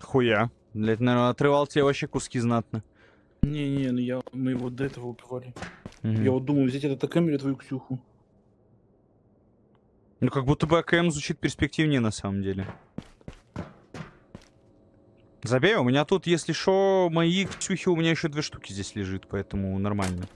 Хуя. Блядь, наверное, отрывал тебе вообще куски знатно. Не-не, ну я, мы его до этого убивали. Мгм. Я вот думаю, взять этот АКМ или твою Ксюху. Ну, как будто бы АКМ звучит перспективнее на самом деле. Забей, у меня тут, если что, мои ксюхи, у меня еще две штуки здесь лежит, поэтому нормально.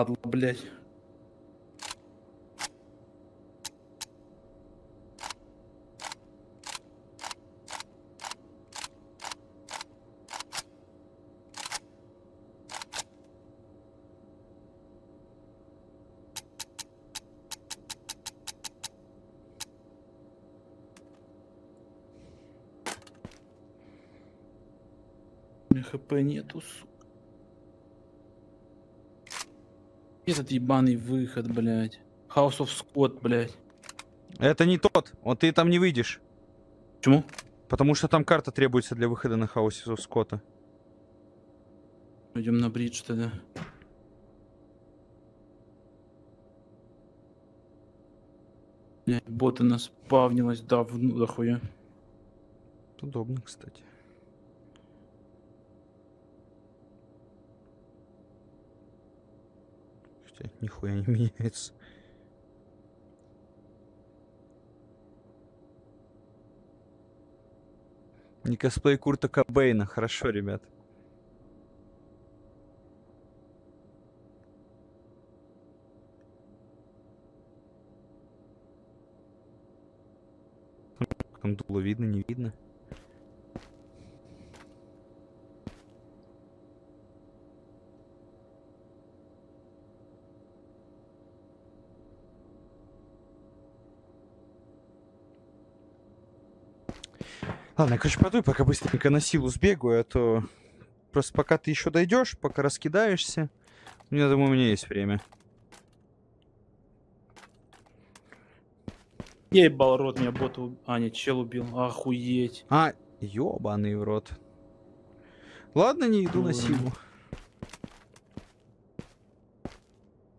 Падла, блядь. Хп нету, сука. Этот ебаный выход, блядь. House of Scott, блядь. Это не тот, вот ты там не выйдешь. Почему? Потому что там карта требуется для выхода на Хаусе Скотта. Пойдем на бридж тогда. Боты нас спавнилось давно, дохуя. Удобно, кстати. Хотя нихуя не меняется. Не косплей Курта Кобейна. Хорошо, ребят. Там дуло видно, не видно. Ладно, я, короче, пойду, пока быстренько на силу сбегаю, а то просто пока ты еще дойдешь, пока раскидаешься, я думаю, у меня есть время. Ебал рот, меня бот уб... А, нет, чел убил. Охуеть. А, ёбаный в рот. Ладно, не иду на Ладно. силу.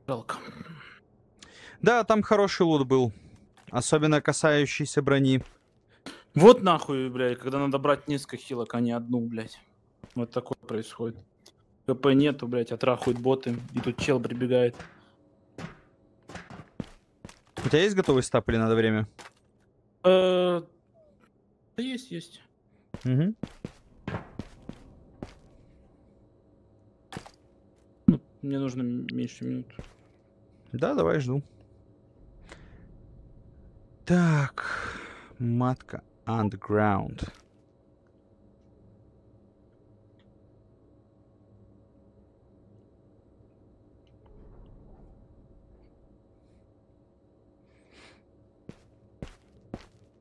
Жалко. Да, там хороший лут был. Особенно касающийся брони. Вот нахуй, блядь, когда надо брать несколько хилок, а не одну, блядь. Вот такое происходит. КП нету, блядь, отрахуют боты, и тут чел прибегает. У тебя есть готовый стап или надо время? Э, Да есть, есть. Угу. Ну, мне нужно меньше минут. Да, давай, жду. Так, матка Underground.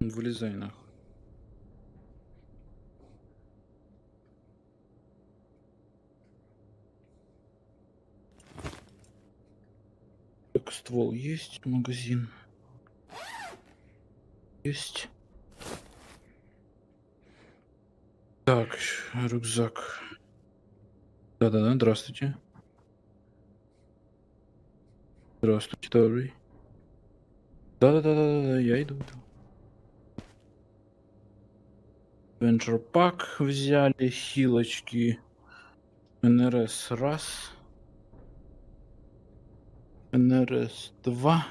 Вылезай нахуй. Так, ствол есть, магазин. Есть. Так, рюкзак. Да-да-да, здравствуйте. Здравствуйте, добрый. Да-да-да-да-да, я иду. Venture пак взяли, хилочки. НРС раз. НРС два.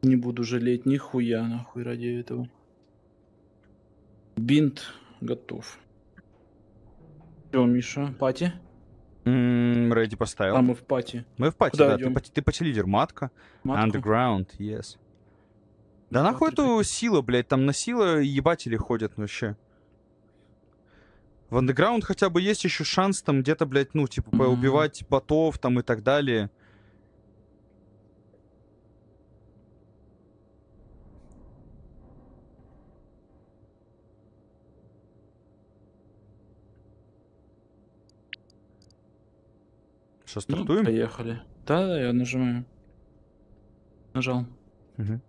Не буду жалеть нихуя нахуй ради этого. Бинт готов. Все, Миша, пати? М, Рейди поставил. А мы в пати. Мы в пати, куда да. Ты, идём? пати- ты пати-лидер. Матка. Матку? Underground, yes. Да Ну, нахуй эту силу, блядь, там на силы ебатели ходят вообще. В Underground хотя бы есть еще шанс там где-то, блядь, ну, типа, Мгм. поубивать ботов там и так далее. Что, Ну, стартуем? поехали. Да, да, я нажимаю. Нажал. Мгм.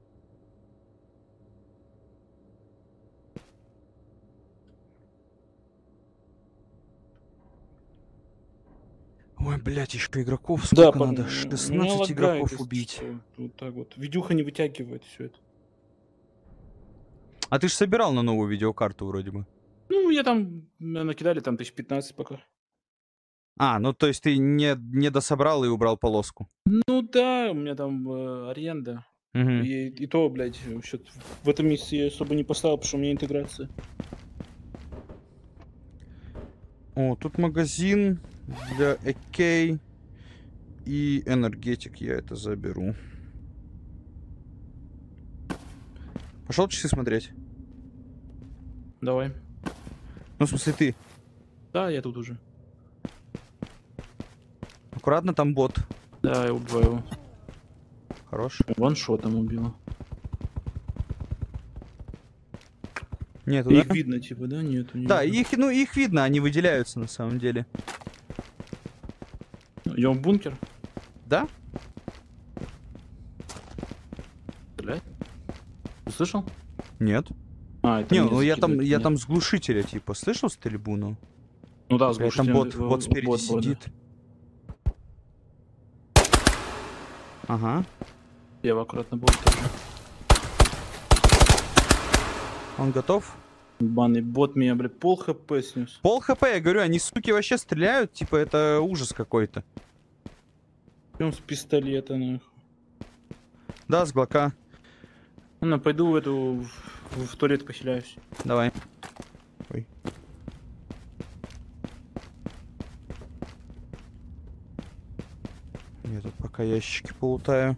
Ой, блядь, еще игроков сколько по- надо? м, 16 меня лагает, игроков если убить. что. Вот так вот. Видюха не вытягивает все это. А ты же собирал на новую видеокарту вроде бы. Ну, я там, меня накидали там тысяч 15 пока. А, ну то есть ты не, не дособрал и убрал полоску. Ну да, у меня там э, аренда. Мгм. И, и то, блядь, вообще в этом месяце я особо не поставил, потому что у меня интеграция. О, тут магазин для ЭК и энергетик. Я это заберу. Пошел часы смотреть. Давай. Ну, в смысле, ты. Да, я тут уже. Аккуратно, там бот. Да, я убиваю его. Хорош. Ваншотом убил. Нету, Их да? видно, типа, да? Нету. не Да, видно. их, ну, их видно, они выделяются на самом деле. Идем в бункер. Да? Блядь. Ты слышал? Нет. А, это Не, ну я там, я нет. там с глушителя, типа, слышал стрельбу, ну? Ну да, с Бля, там бот, бот спереди бот, бот, да. Ага. Лево аккуратно бот тоже. Он готов? Банный бот меня, блядь, пол хп снес. Пол хп, я говорю, они, суки, вообще стреляют, типа, это ужас какой-то. Прям с пистолета, нахуй. Да, с глока. Ладно, пойду в эту, в, в туалет поселяюсь. Давай. Ой. Я тут пока ящики полутаю.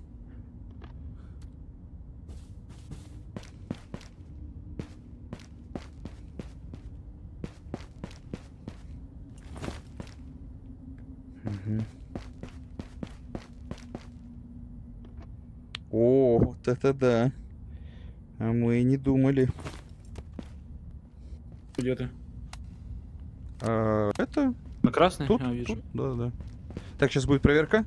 Мгм. О, вот это да. А мы и не думали. Где ты? А, это На красный? Тут, А, вижу. тут, да, да. Так, сейчас будет проверка.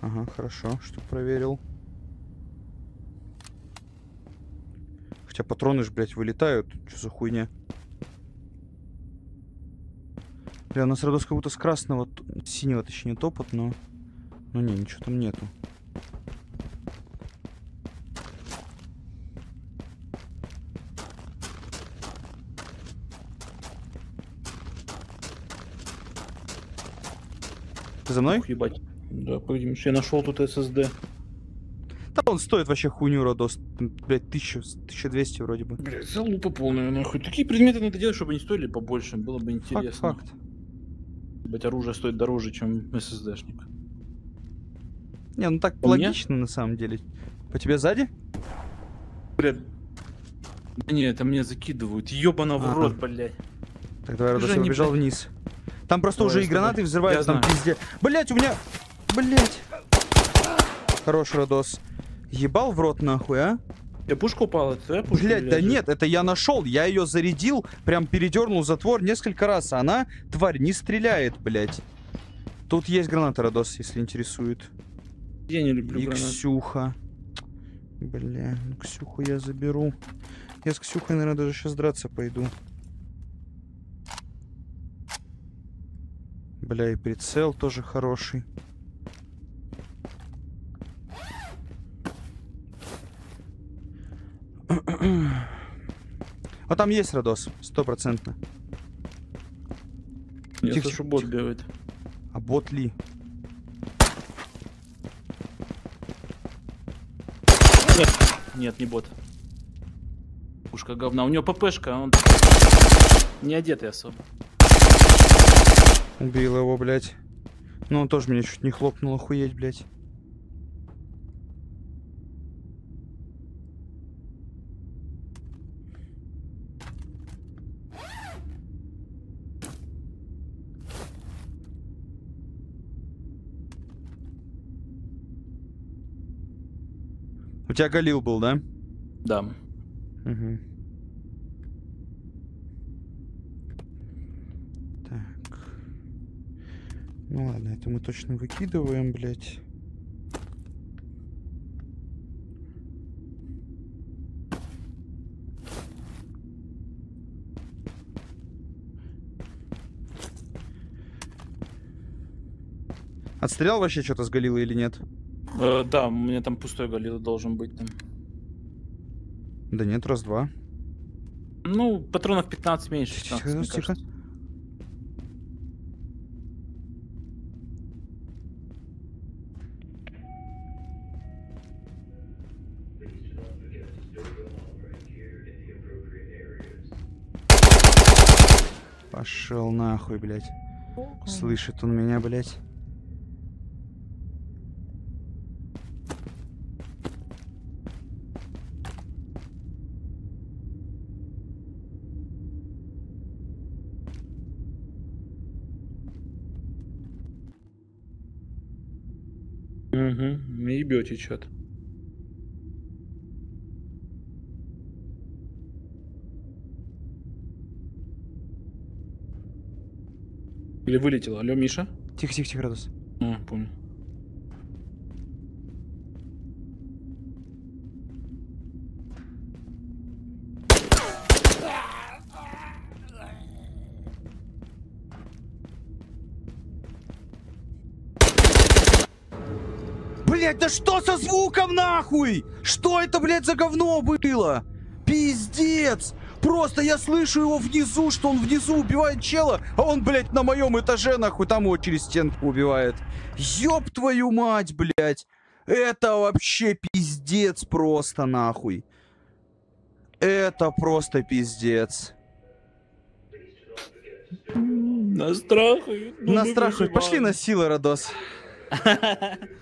Ага, хорошо, что проверил. Хотя патроны ж, блядь, вылетают. Что за хуйня? Бля, у нас Родос как будто с красного, синего, точнее, топот, но... Ну не, ничего там нету. Ты за мной? Ух, ебать. Да, погоди, Миш, я нашел тут SSD. Да он стоит вообще хуйню, Родос. М, Блядь, 1000, 1200 вроде бы. Блядь, залупа полная, нахуй. Такие предметы надо делать, чтобы они стоили побольше, было бы Факт, интересно. факт. Быть оружие стоит дороже, чем SSD-шник. Не, ну так мне? логично на самом деле. По тебе сзади? Бля. Да не, это мне закидывают. Ёбана в Ага. рот, блядь. Так, давай, Родос, я Жень, побежал блядь. вниз. Там просто Давай, уже и гранаты взрываются, Я там пизде. Блять, у меня... Блять. Хорош, Родос. Ебал в рот нахуй, а? Я пушка упала, это твоя пушка? Блять, да нет, это я нашел. Я ее зарядил, прям передернул затвор несколько раз. А она, тварь, не стреляет, блять. Тут есть граната, Родос, если интересует. Я не люблю И гранат. Ксюха. Бля, ну Ксюху я заберу. Я с Ксюхой, наверное, даже сейчас драться пойду. Бля, и прицел тоже хороший. А там есть Родос, стопроцентно. Я Тихо, слышу, бот тихо. бегает. А бот ли? Нет, не бот. Пушка говна. У него ППшка, он не одетый особо. Убил его, блядь. Ну, он тоже меня чуть не хлопнул, охуеть, блядь. Тебя Галил был, да? Да. Угу. Так. Ну ладно, это мы точно выкидываем, блядь. Отстрелял вообще что-то с Галилы или нет? Э, да, у меня там пустой галил должен быть там. Да нет, раз-два. Ну, патронов 15 меньше. Тихо, 15, мне тихо. кажется. Areas. Пошел нахуй, блядь. Слышит он меня, блядь. Угу, ебете что-то. Или вылетело. Алло, Миша? Тихо, тихо, тихо, Радос. А, понял. Что со звуком нахуй? Что это, блядь, за говно было? Пиздец! Просто я слышу его внизу, что он внизу убивает чела, а он, блядь, на моем этаже, нахуй, там его через стенку убивает. Ёб твою мать, блядь. Это вообще пиздец просто, нахуй. Это просто пиздец. Настрахают. На страху. Пошли на силы, Родос. *laughs*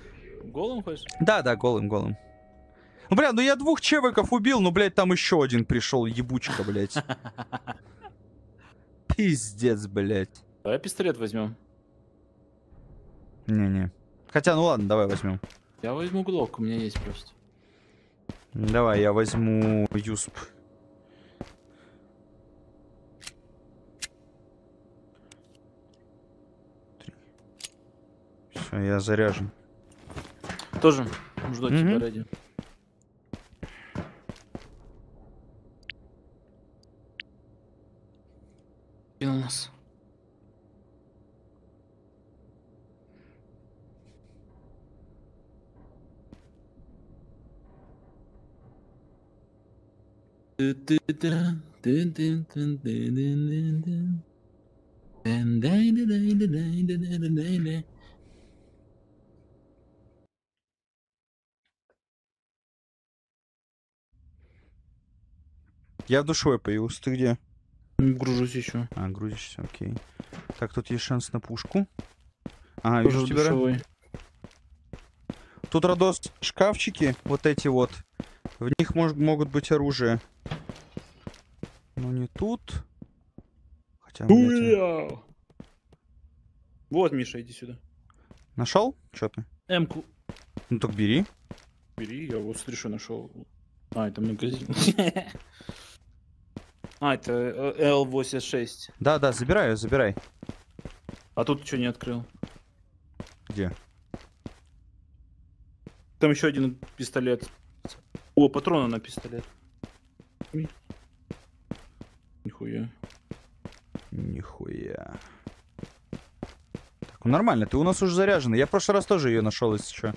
Голым хочешь? Да, да, голым, голым. Ну, бля, ну я двух чевиков убил, ну, блядь, там еще один пришел, ебучка, блядь. *laughs* Пиздец, блядь. Давай пистолет возьмем. Не-не. Хотя, ну ладно, давай возьмем. Я возьму глок, у меня есть просто. Давай, я возьму Юсп. Все, я заряжен. Тоже жду тебя Мгм. ради. Кинул нас. Я в душевой появился. Ты где? Гружусь еще. А, грузишься, окей. Так, тут есть шанс на пушку. Ага, Тоже вижу тебя. Тут, Радос, шкафчики, вот эти вот. В них мож- могут быть оружие. Но не тут. Хотя, блядь, а- Уя! Вот, Миша, иди сюда. Нашел? Что ты? М-ку Ну так бери. бери, я вот смотри, что нашел. А, это магазин. *laughs* А, это э, L86. Да, да, забирай ее, забирай. А тут что не открыл? Где? Там еще один пистолет. О, патроны на пистолет. Нихуя. Нихуя. Так, ну нормально, ты у нас уже заряжена. Я в прошлый раз тоже ее нашел, если что.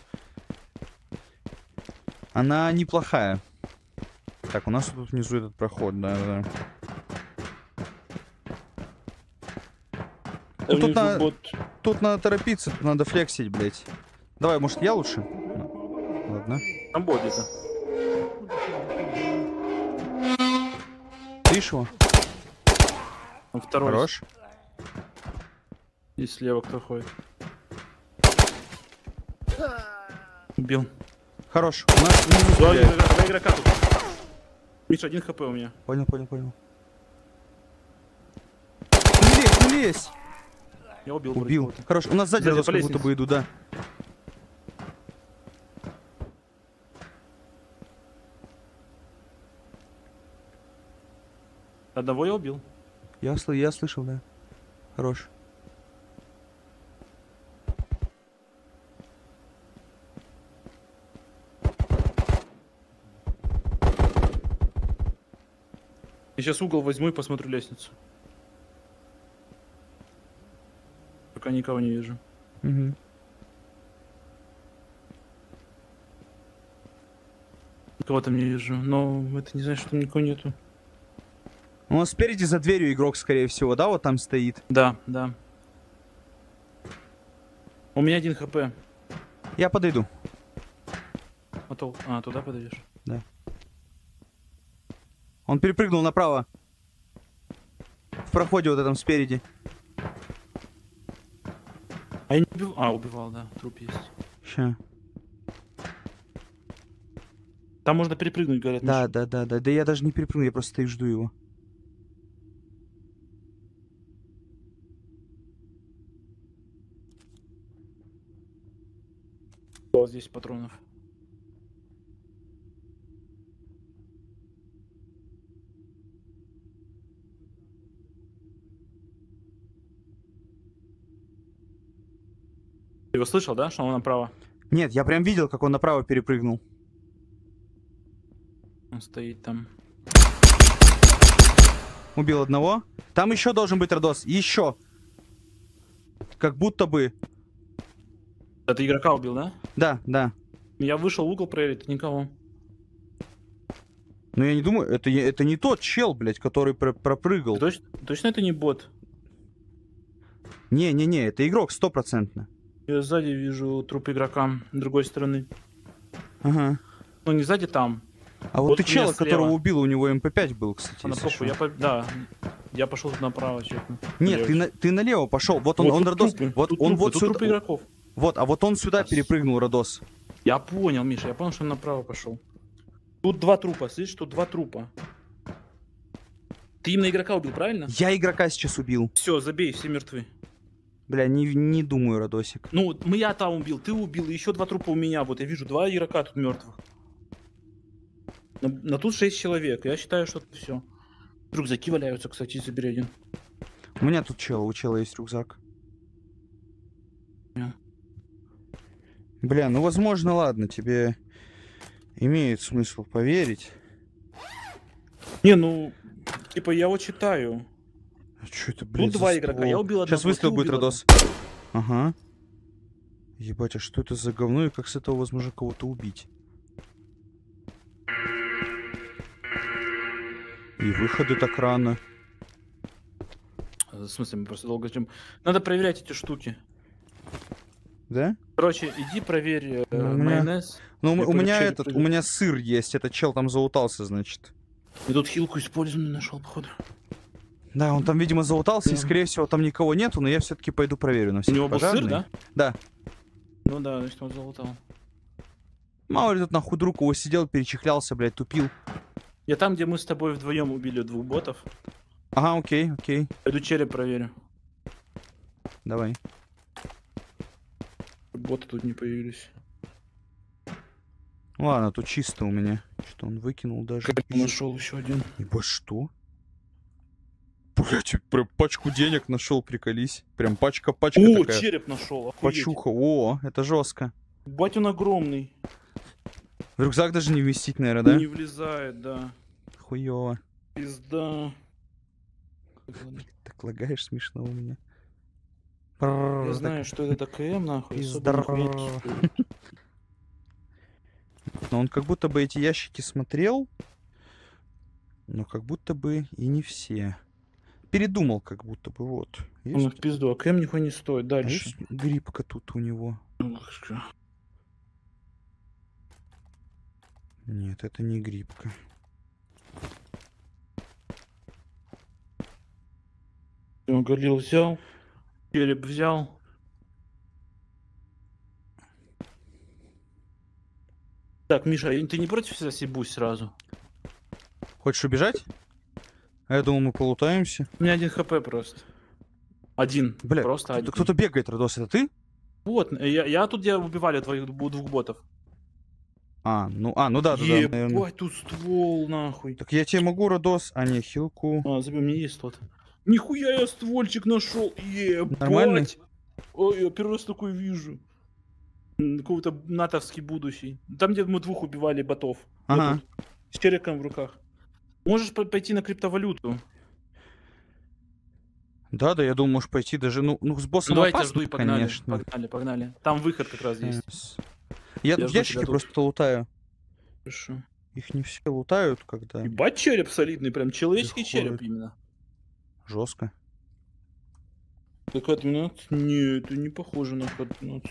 Она неплохая. Так, у нас тут внизу этот проход, да, да. Я тут на- бот. Тут надо торопиться, тут надо флексить, блядь. Давай, может, я лучше? Ну, Ладно. Там бот где-то. Ты его? Там второй. Хорош. И слева кто ходит. Убил. Хорош. У нас Два, игрока, два игрока тут. Миша, один хп у меня. Понял, понял, понял. Не лезь, не лезь! Я убил. Убил. кого-то. Хорош. У нас сзади по как будто бы идут, да. Одного я убил. Я, сл- я слышал, да. Хорош. Я сейчас угол возьму и посмотрю лестницу. Пока никого не вижу. Мгм. Никого там не вижу. Но это не значит, что там никого нету. У нас спереди за дверью игрок, скорее всего, да, вот там стоит. Да, да. У меня один хп. Я подойду. А, то... а туда подойдешь. Он перепрыгнул направо. В проходе вот этом спереди. А убивал. Да. Труп есть. Ща. Там можно перепрыгнуть, говорят. Да, да, да, да. Да я даже не перепрыгну, я просто стою жду его. Здесь патронов. Его слышал, да, что он направо? Нет, я прям видел, как он направо перепрыгнул. Он стоит там. Убил одного. Там еще должен быть Родос. Еще. Как будто бы. Ты игрока убил, да? Да, да. Я вышел в угол проверить, никого. Но я не думаю, это, это не тот чел, блядь, который про- пропрыгал. Точно, точно это не бот? Не-не-не, это игрок, стопроцентно. Я сзади вижу труп игрока другой стороны. Ага. Ну не сзади там, А вот, Вот ты чела, которого слева. убил, у него МП5 был, кстати. а на что. Я по... Да, я пошел тут направо, чекну. Нет, ты, на, ты налево пошел. Вот он, Вот он тут Родос. трупы, Вот тут он трупы, вот сюда. трупы игроков. Вот, а вот он сюда Ас- перепрыгнул, Родос. Я понял, Миша, я понял, что он направо пошел. Тут два трупа, слышишь, тут два трупа. Ты именно игрока убил, правильно? Я игрока сейчас убил. Все, забей, все мертвы. Бля, не, не думаю, Родосик. Ну, мы я там убил, ты убил, и еще два трупа у меня. Вот я вижу, два игрока тут мертвых. На, на тут шесть человек. Я считаю, что все. Рюкзаки валяются, кстати, забери один. У меня тут чел, у чела есть рюкзак. Бля, ну возможно, ладно, тебе имеет смысл поверить. Не, ну, типа, я вот читаю. А что это, блядь, Тут два игрока, я убил Сейчас одного, выстрел ты будет, Родос. Ага. Ебать, а что это за говно и как с этого возможно кого-то убить? И выходы так рано. В смысле, мы просто долго ждем. Надо проверять эти штуки. Да? Короче, иди проверь э, Ну, майонез. Ну, у у меня этот, у меня сыр есть, этот чел там заутался, значит. Я тут хилку использованную нашел, походу. Да, он там, видимо, заутался, и, скорее всего, там никого нету, но я все-таки пойду проверю на У всякий него был сыр, да? Да. Ну да, значит он залутал. Мало ли тут нахуй друг его сидел, перечехлялся, блядь, тупил. Я там, где мы с тобой вдвоем убили двух ботов. Ага, окей, окей. Пойду череп проверю. Давай. Боты тут не появились. Ладно, тут чисто у меня. Что он выкинул даже. Нашел еще один. Ебать, что? Блять, прям пачку денег нашел, приколись. Прям пачка-пачка О, такая. череп нашел. Пачуха. О, это жестко. Бать он огромный. В рюкзак даже не вместить, наверное, да? Не влезает, да. Хуёво. Пизда. Так лагаешь смешно у меня. Я знаю, что это ТКМ, нахуй. Пизда. Но он как будто бы эти ящики смотрел, но как будто бы и не все. Передумал как будто бы, вот. Он Есть? в пизду, а КМ нихуя не стоит. Дальше. есть грибка тут у него. Нет, это не грибка. Всё, Галил взял. Череп взял. Так, Миша, а ты не против засебусь сразу? Хочешь убежать? А я думал, мы полутаемся. У меня один хп просто. Один. Бля, просто кто-то, один. кто-то бегает, Родос, это ты? Вот, я, я тут где убивали твоих двух ботов. А, ну, а, ну да, да, да, наверное. Ебать, тут ствол, нахуй. Так я тебе могу, Родос, а не хилку. А, забей, мне есть тот. Нихуя я ствольчик нашел. Ебать. Нормальный? Ой, я первый раз такой вижу. Какой-то натовский будущий. Там, где мы двух убивали ботов. Вот Ага. тут, С череком в руках. Можешь по- пойти на криптовалюту. Да, да, я думал, можешь пойти даже, ну, ну с боссом Ну опасно, жду и погнали. конечно. Погнали, погнали. Там выход как раз есть. Сейчас. Я, Я ящики тебя тут. просто лутаю. Хорошо. Их не все лутают, когда Ебать череп солидный, прям человеческий Приходит. череп именно. жестко. От 12? Нет, это не похоже на К-12.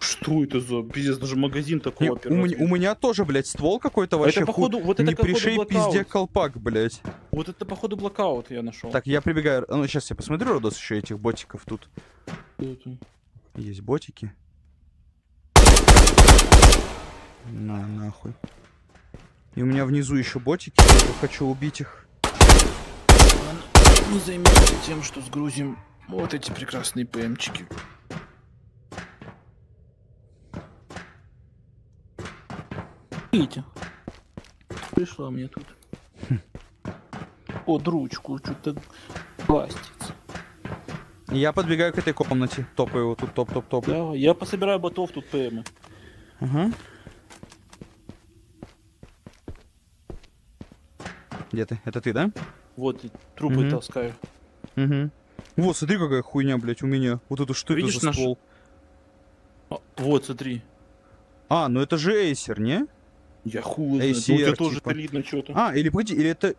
Что это за пиздец, даже магазин Не, такого у, меня, у меня тоже, блядь, ствол какой-то вообще. Это походу, вот это не пришей blackout. пизде колпак, блядь. Вот это походу blackout я нашел. Так, я прибегаю. Ну, сейчас я посмотрю, Родос, еще этих ботиков тут. Есть ботики. На, нахуй. И у меня внизу еще ботики, я хочу убить их. Мы займемся тем, что сгрузим вот эти прекрасные ПМчики. Видите? Пришла мне тут. Под ручку, что-то пластится. Я подбегаю к этой комнате. Топаю его тут, топ-топ-топ. Да, я пособираю ботов тут ПМы. Ага. Где ты? Это ты, да? Вот трупы Мгм. таскаю. Угу. Вот, смотри, какая хуйня, блядь, у меня. Вот это что Видишь это за наш- ствол? А, вот, смотри. А, ну это же Эйсер, не? Я хуй ACR, у тебя тоже типа. солидно что-то. А, или погоди, или это...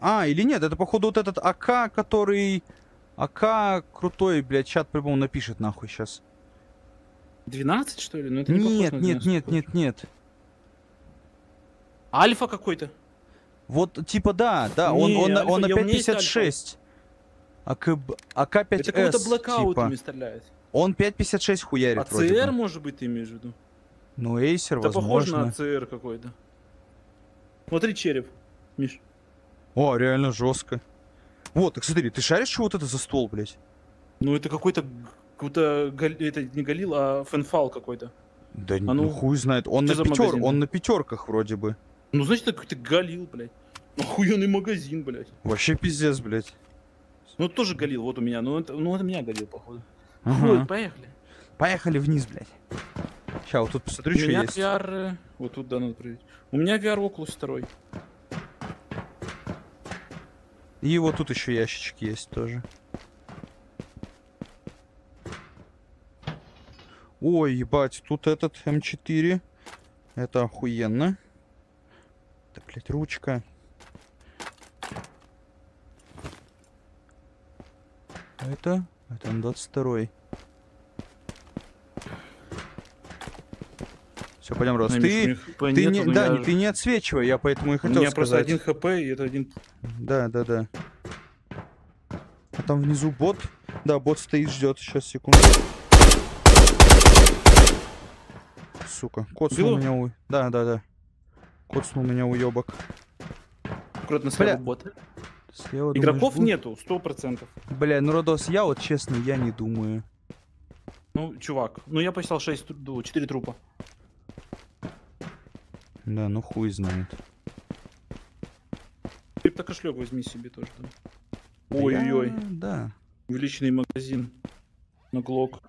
А, или нет, это походу вот этот АК, который... АК крутой, блядь, чат по-любому напишет нахуй сейчас. 12, что ли? Ну это не Нет, нет, 12. нет, нет, нет. Альфа какой-то. Вот, типа, да, да, он, Не, он, Альфа, он на я- у меня есть 5.56. АК, АК-5С, Это какой-то блокаутами типа. стреляет. Он 5.56 хуярит А бы. может быть, ты имеешь в виду? Ну, Эйсер, Это похоже возможно. на ЦР какой-то. Смотри, череп, Миш. О, реально жестко. Вот, так смотри, ты шаришь, что вот это за ствол, блядь? Ну это какой-то... Какой-то... Это не Галил, а Фенфал какой-то. Да А ну, ну, хуй знает. Он на, пятер... он на пятерках вроде бы. Ну, значит, это какой-то Галил, блядь. Охуенный магазин, блядь. Вообще пиздец, блядь. Ну, это тоже Галил, вот у меня. Ну, это, ну, это меня Галил, походу. Ага. Ой, поехали. Поехали вниз, блядь. Сейчас, вот тут посмотрю, У что меня есть. VR... э, Вот тут, да, надо проверить. У меня VR Oculus 2. И вот тут еще ящички есть тоже. Ой, ебать, тут этот М4. Это охуенно. Да, блядь, ручка. А это? Это М22. Все, пойдем, Рос. На Ты, у ты не, но да, я- не- ты не отсвечивай, я поэтому и У хотел меня просто сказать. один хп, и это один... Да, да, да. А там внизу бот. Да, бот стоит, ждет. Сейчас, секунду. сука. Коцнул Убил меня у... Да, да, да. Коцнул меня уебок. Аккуратно слева Бля. боты. Слева, думаешь, Игроков будет? нету, сто процентов. Бля, ну, Родос, я вот честно, я не думаю. Ну, чувак, ну я посчитал 6, 4 трупа. Да, ну хуй знает. Криптокошелек возьми себе тоже там. Да Ой-ой-ой, я- Да. увеличенный магазин на глок.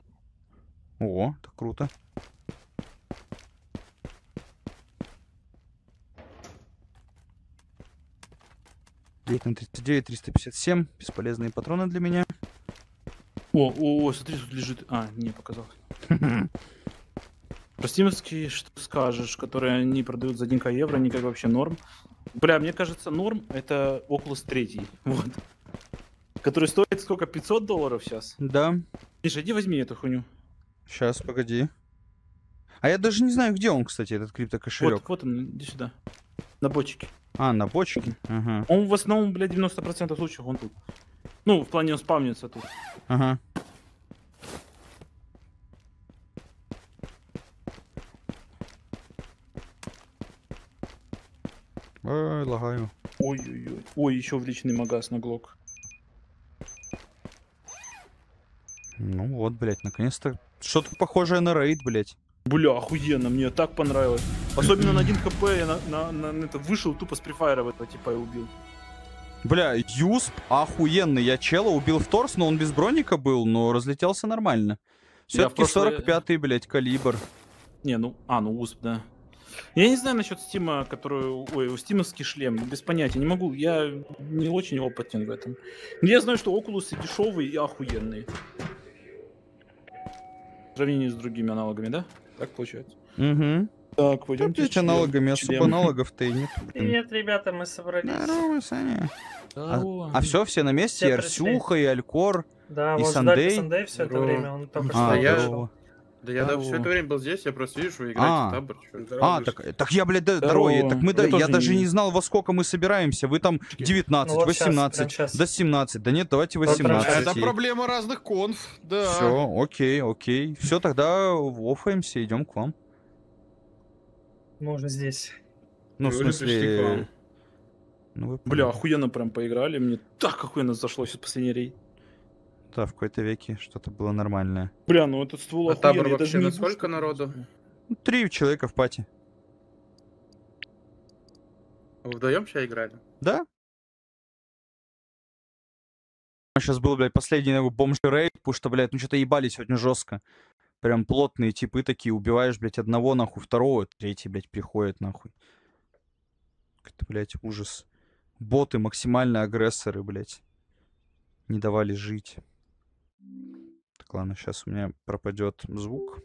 О, это круто. Девять на 39, 357. Бесполезные патроны для меня. О, о, о, смотри, тут лежит. А, не показал. *laughs* Про стимовские что скажешь, которые они продают за 1к евро, они как вообще норм. Бля, мне кажется, норм это Oculus 3. *laughs* Вот. Который стоит сколько? 500 долларов сейчас? Да. Миша, иди возьми эту хуйню. Сейчас, погоди. А я даже не знаю, где он, кстати, этот криптокошелек. Вот, вот он, иди сюда. На бочке. А, на бочке? Ага. Он в основном, бля, 90% случаев он тут. Ну, в плане он спавнится тут. Ага. Ой, лагаю. Ой-ой-ой. Ой, еще увеличенный магаз на глок. Ну вот, блядь, наконец-то что-то похожее на рейд, блядь. Бля, охуенно, мне так понравилось. Особенно на 1 хп я на, на, на- на это вышел тупо с префайра в этого типа и убил. Бля, Юсп охуенный. Я чела убил в торс, но он без броника был, но разлетелся нормально. Все-таки прошлое- 45-й, блядь, калибр. Не, ну, а, ну УСП, да. Я не знаю насчет Стима, который... Ой, у стимовский шлем, без понятия, не могу, я не очень опытен в этом. Но я знаю, что Oculus дешевые и охуенные. В сравнении с другими аналогами, да? Так получается. Угу. Так, пойдем. Блять, аналогами, особо аналогов-то и нет. Привет, ребята, мы собрались. Здорово, Саня. А, А, все, все на месте? Все И пришли. Арсюха, и Алькор. Да, И вот Сандей. Сандей все это время, он только А, что я-. Да я да, все это время был здесь, я просто вижу, вы А. играете в Tabor. А, так, так я, блядь, да, здорово. Так мы, Я да, я даже не- знал, во сколько мы собираемся. Вы там 19, Ну вот щас, 18, прям щас. до 17. Да нет, давайте Вот прям 18. Это проблема разных конф, да. Все, окей, окей. Все, тогда офаемся, идем к вам. Уже здесь. Ну, в смысле... вам. Ну, вы Бля, охуенно прям поиграли, мне так охуенно зашло сейчас последний рейд. Да, в какой-то веке что-то было нормальное. Бля, ну этот ствол А табор вообще на сколько народу? Ну, Три человека в пати. Вы вдвоем сейчас играли? Да? Сейчас был, блядь, последний наверное, бомж рейд, потому что, блядь, ну что-то ебали сегодня жестко. Прям плотные типы такие, убиваешь, блядь, одного, нахуй, второго, третий, блядь, приходит, нахуй. Это, блядь, ужас. Боты, максимально агрессоры, блядь. Не давали жить. Так, ладно, сейчас у меня пропадет звук.